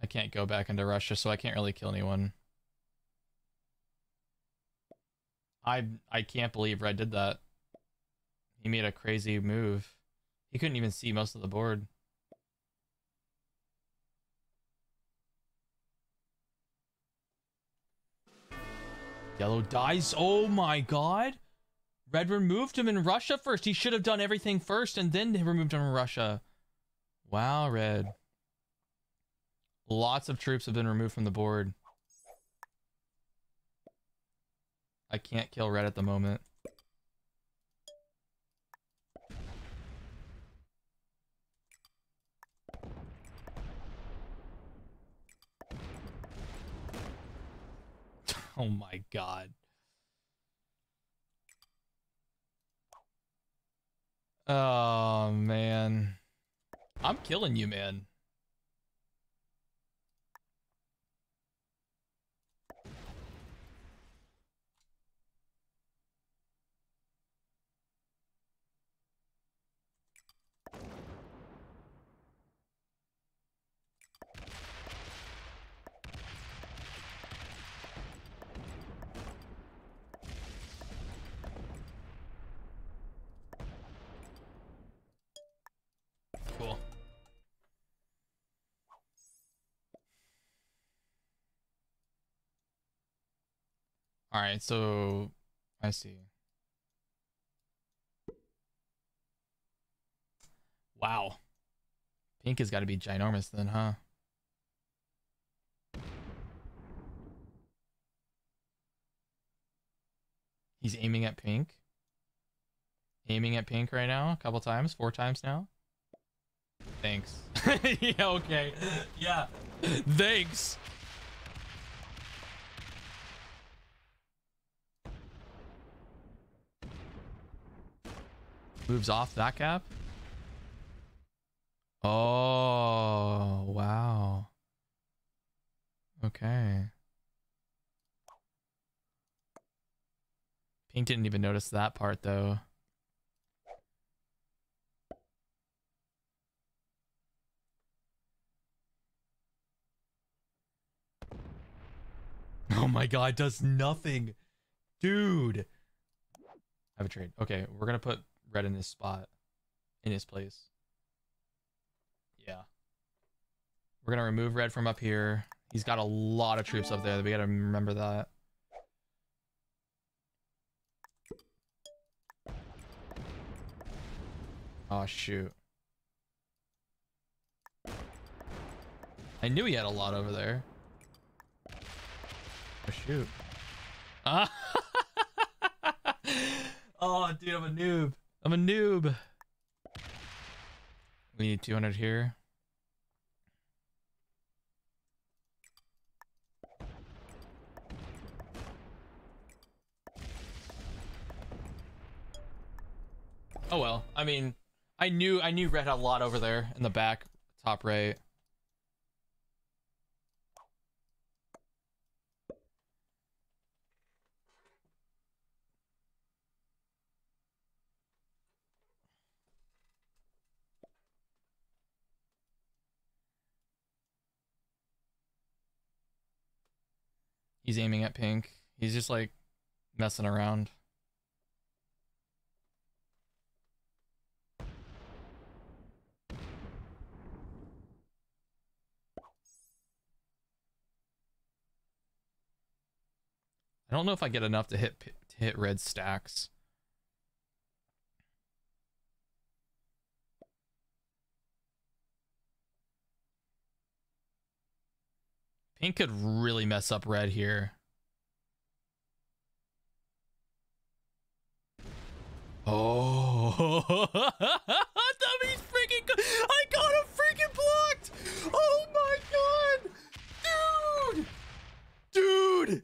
I can't go back into Russia, so I can't really kill anyone. I I can't believe Red did that. He made a crazy move. He couldn't even see most of the board. Yellow dies. Oh my god. Red removed him in Russia first. He should have done everything first and then removed him in Russia. Wow, Red. Lots of troops have been removed from the board. I can't kill red at the moment. oh my god. Oh man. I'm killing you, man. All right, so I see. Wow. Pink has got to be ginormous then, huh? He's aiming at pink. Aiming at pink right now, a couple times, four times now. Thanks. yeah, okay. Yeah. Thanks. Moves off that gap. Oh, wow. Okay. Pink didn't even notice that part though. Oh my god, does nothing. Dude. Have a trade. Okay, we're gonna put red in his spot, in his place. Yeah. We're gonna remove red from up here. He's got a lot of troops up there. We gotta remember that. Oh, shoot. I knew he had a lot over there. Oh, shoot. Ah! oh, dude, I'm a noob. I'm a noob. We need 200 here. Oh well. I mean, I knew I knew red had a lot over there in the back, top right. He's aiming at pink. He's just like messing around. I don't know if I get enough to hit to hit red stacks. Pink could really mess up red here. Oh, means freaking good. I got him freaking blocked. Oh my god, dude, dude,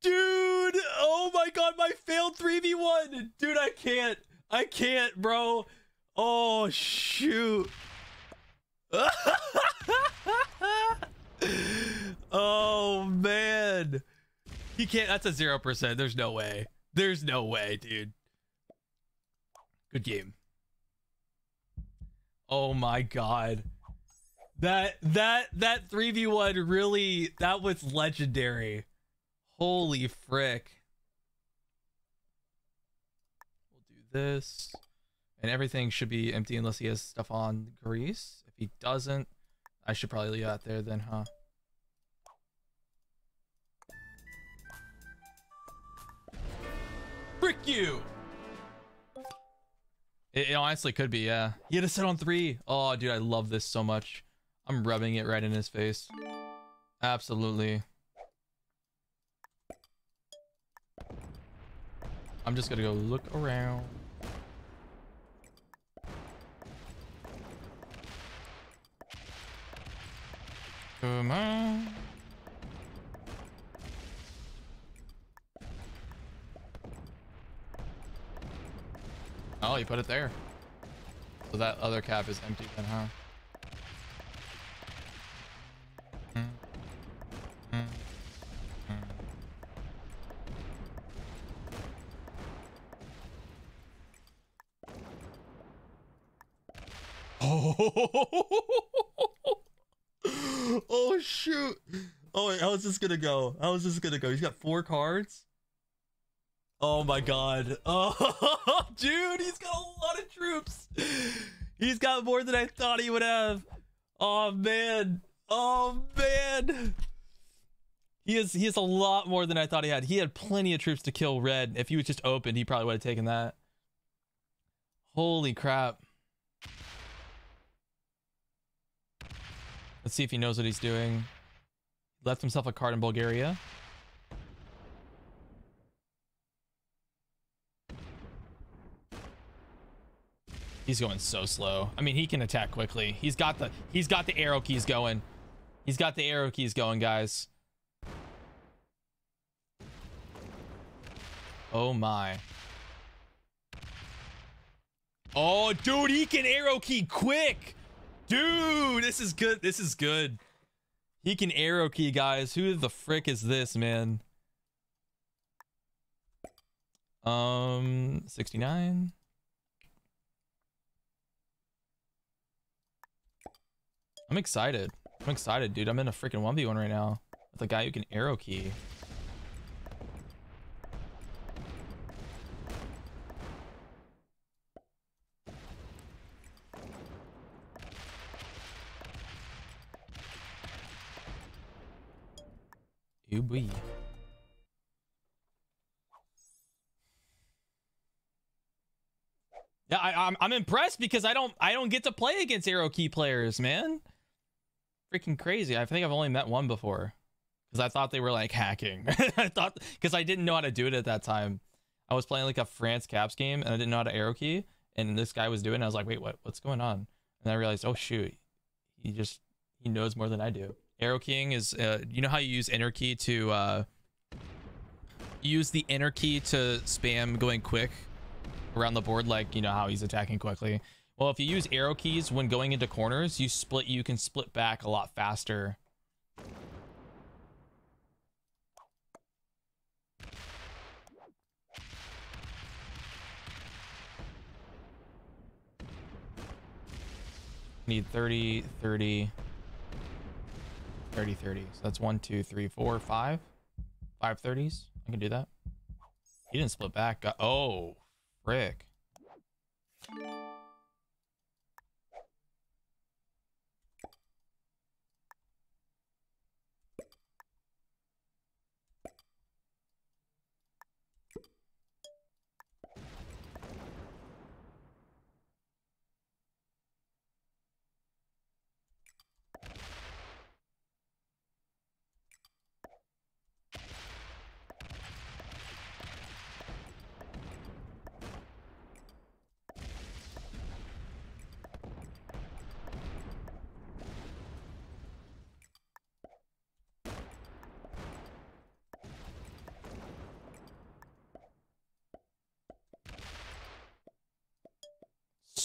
dude. Oh my god, my failed three v one, dude. I can't, I can't, bro. Oh shoot. oh man, he can't. That's a zero percent. There's no way. There's no way, dude. Good game. Oh my god. That that that 3v1 really that was legendary. Holy frick. We'll do this. And everything should be empty unless he has stuff on Greece. If he doesn't, I should probably leave that there then, huh? Frick you! It, it, honestly could be, yeah. He had to sit on three. Oh, dude, I love this so much. I'm rubbing it right in his face. Absolutely. I'm just gonna go look around. Come on. Oh, you put it there. So that other cap is empty then, huh? Oh, shoot. Oh wait, how is this gonna go? How is this gonna go? He's got four cards. Oh my god. Oh, dude, he's got a lot of troops. He's got more than I thought he would have. Oh man. Oh man. He has he has a lot more than I thought he had. He had plenty of troops to kill red. If he was just open, he probably would have taken that. Holy crap. Let's see if he knows what he's doing. Left himself a card in Bulgaria. He's going so slow. I mean, he can attack quickly. He's got the he's got the arrow keys going. He's got the arrow keys going, guys. Oh my. Oh, dude, he can arrow key quick. Dude, this is good. This is good. He can arrow key, guys. Who the frick is this, man? Um, 69. I'm excited. I'm excited, dude. I'm in a freaking 1v1 right now with a guy who can arrow key. Ooh, boy. Yeah, I, I'm I'm impressed because I don't I don't get to play against arrow key players, man freaking crazy. I think I've only met one before because I thought they were like hacking. I thought because I didn't know how to do it at that time. I was playing like a France Caps game and I didn't know how to arrow key, and this guy was doing. It. I was like, wait, what? What's going on? And I realized, oh shoot, he just he knows more than I do. Arrow keying is, uh, you know how you use enter key to uh, use the enter key to spam going quick around the board, like you know how he's attacking quickly. Well, if you use arrow keys when going into corners, you split. You can split back a lot faster. Need 30, 30, 30, 30. So that's one, two, three, four, five. Five 30s. I can do that. He didn't split back. Uh, oh, frick.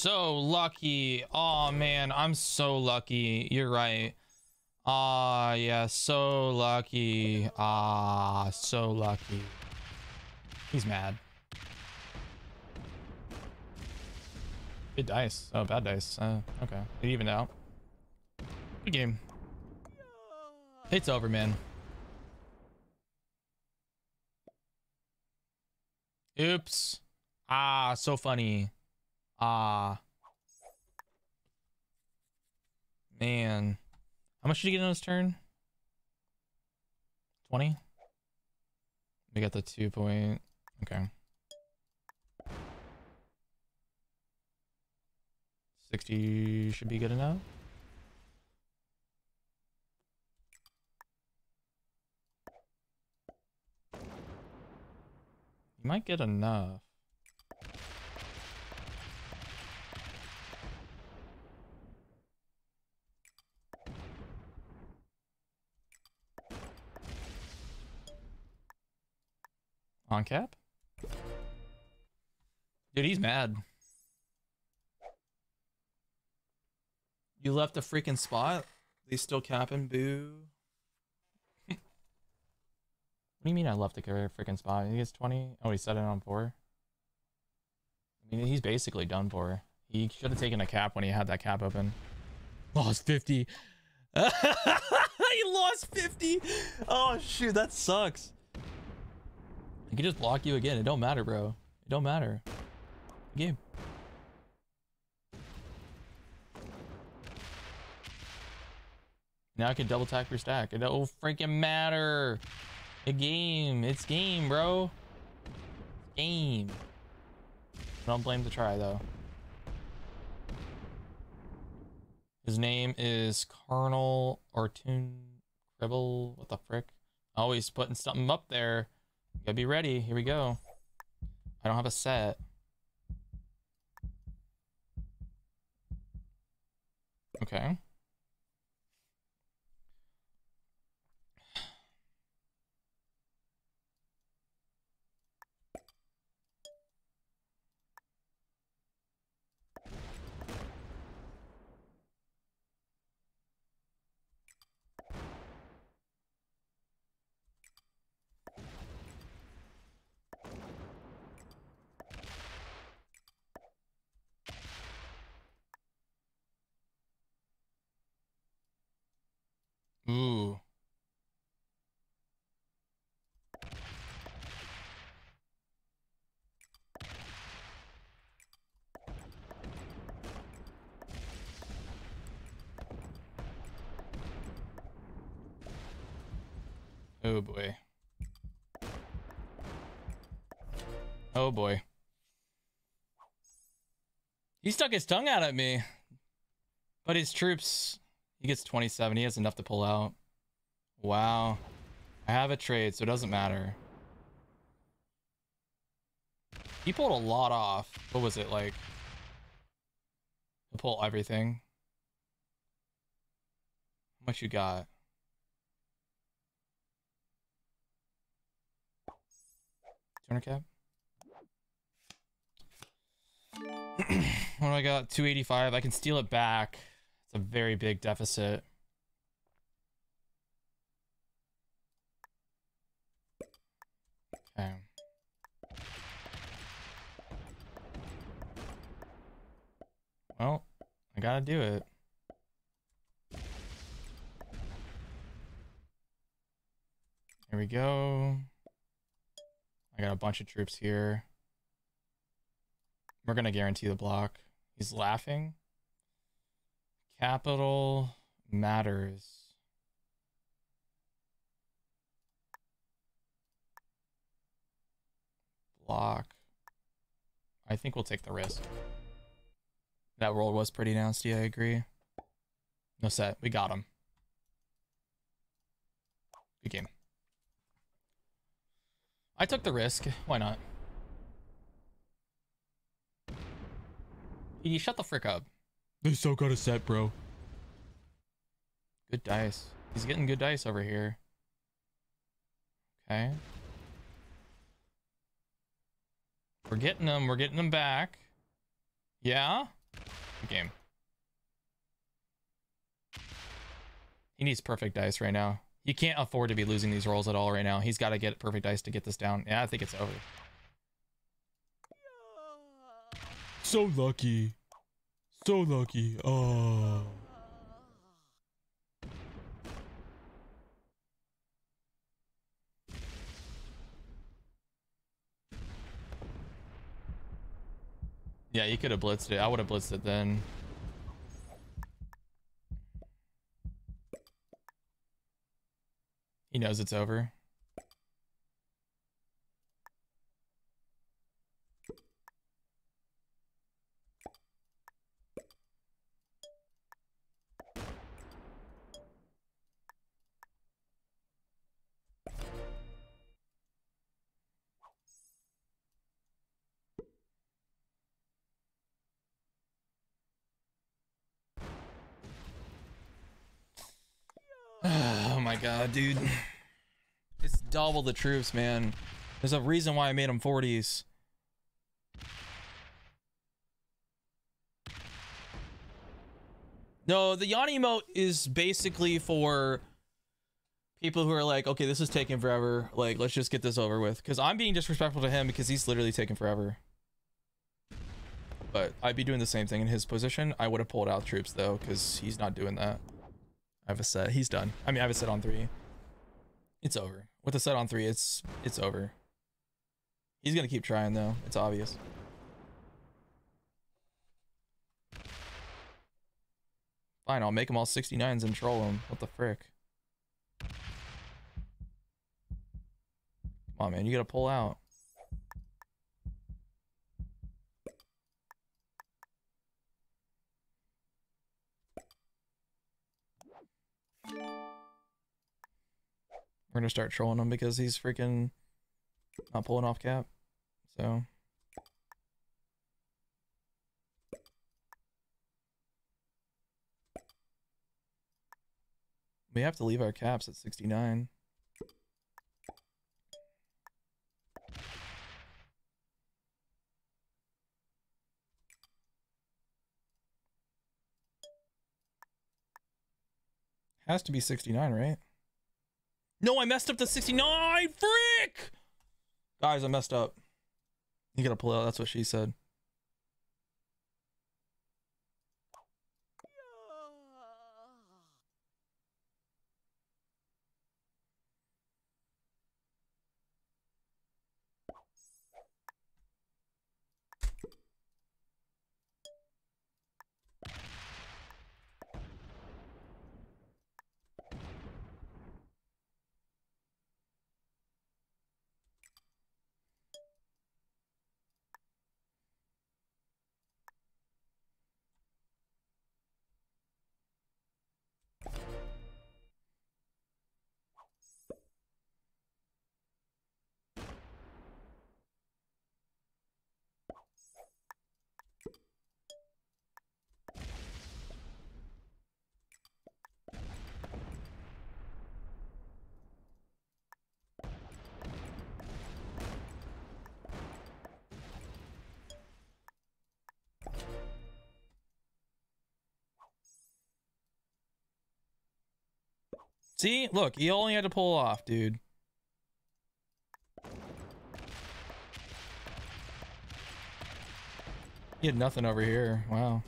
So lucky. Oh man, I'm so lucky. You're right. Ah, yeah, so lucky. Ah, so lucky. He's mad. Good dice. Oh, bad dice. Uh, okay. It evened out. Good game. It's over, man. Oops. Ah, so funny. Ah. Man. How much did he get on his turn? 20? We got the two point. Okay. 60 should be good enough. You might get enough. On cap? Dude, he's mad. You left a freaking spot? They still capping? Boo. what do you mean I left a freaking spot? He gets 20? Oh, he set it on 4? I mean, he's basically done for. He should have taken a cap when he had that cap open. Lost 50. he lost 50. Oh, shoot. That sucks. I can just block you again. It don't matter, bro. It don't matter. Game. Now I can double tap your stack. It don't freaking matter. A game. It's game, bro. Game. don't blame the try, though. His name is Colonel Artun Cribble. What the frick? Always putting something up there. Gotta be ready. Here we go. I don't have a set. Okay. Ooh. Oh boy. Oh boy. He stuck his tongue out at me. But his troops he gets 27. He has enough to pull out. Wow. I have a trade, so it doesn't matter. He pulled a lot off. What was it like? Pull everything. How much you got? Turner cap. what do I got? 285. I can steal it back a very big deficit. Okay. Well, I gotta do it. Here we go. I got a bunch of troops here. We're gonna guarantee the block. He's laughing. Capital matters. Block. I think we'll take the risk. That roll was pretty nasty, I agree. No set. We got him. Good game. I took the risk. Why not? You shut the frick up. They still got a set, bro. Good dice. He's getting good dice over here. Okay. We're getting them. We're getting them back. Yeah? Good game. He needs perfect dice right now. He can't afford to be losing these rolls at all right now. He's got to get perfect dice to get this down. Yeah, I think it's over. So lucky. So lucky. Oh. Yeah, you could have blitzed it. I would have blitzed it then. He knows it's over. My god, dude. It's double the troops, man. There's a reason why I made them 40s. No, the Yanni emote is basically for people who are like, okay, this is taking forever. Like, let's just get this over with. Because I'm being disrespectful to him because he's literally taking forever. But I'd be doing the same thing in his position. I would have pulled out troops though, because he's not doing that. I have a set. He's done. I mean, I have a set on three. It's over. With a set on three, it's it's over. He's gonna keep trying though. It's obvious. Fine, I'll make them all 69s and troll them. What the frick? Come on, man. You gotta pull out. We're gonna start trolling him because he's freaking not pulling off cap. So we have to leave our caps at 69. Has to be 69, right? No, I messed up the 69. Frick! Guys, I messed up. You gotta pull out. That's what she said. See, look, he only had to pull off, dude. He had nothing over here. Wow.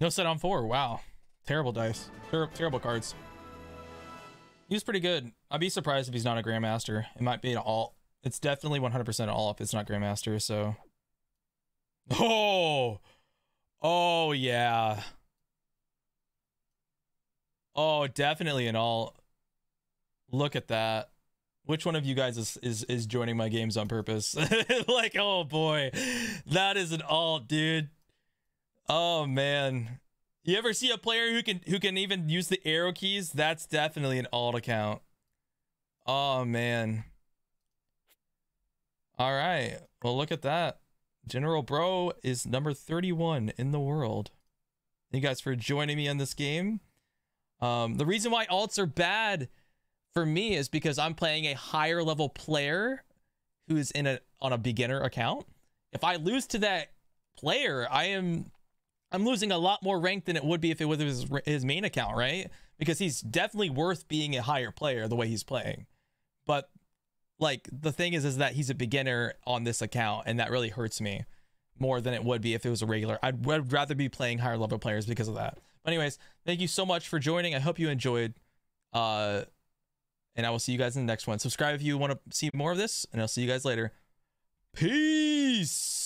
No set on four. Wow. Terrible dice. Ter terrible cards. He was pretty good. I'd be surprised if he's not a Grandmaster. It might be an alt. It's definitely 100% all if it's not Grandmaster, so. Oh! Oh, yeah. Oh, definitely an alt. Look at that. Which one of you guys is, is, is joining my games on purpose? like, oh boy. That is an alt, dude. Oh, man. You ever see a player who can who can even use the arrow keys? That's definitely an alt account. Oh man. All right. Well, look at that. General Bro is number 31 in the world. Thank you guys for joining me on this game. Um, the reason why alts are bad for me is because I'm playing a higher level player who's in a on a beginner account. If I lose to that player, I am I'm losing a lot more rank than it would be if it was his, his main account, right? Because he's definitely worth being a higher player the way he's playing. But like the thing is is that he's a beginner on this account and that really hurts me more than it would be if it was a regular. I'd, I'd rather be playing higher level players because of that. But anyways, thank you so much for joining. I hope you enjoyed. Uh and I will see you guys in the next one. Subscribe if you want to see more of this, and I'll see you guys later. Peace.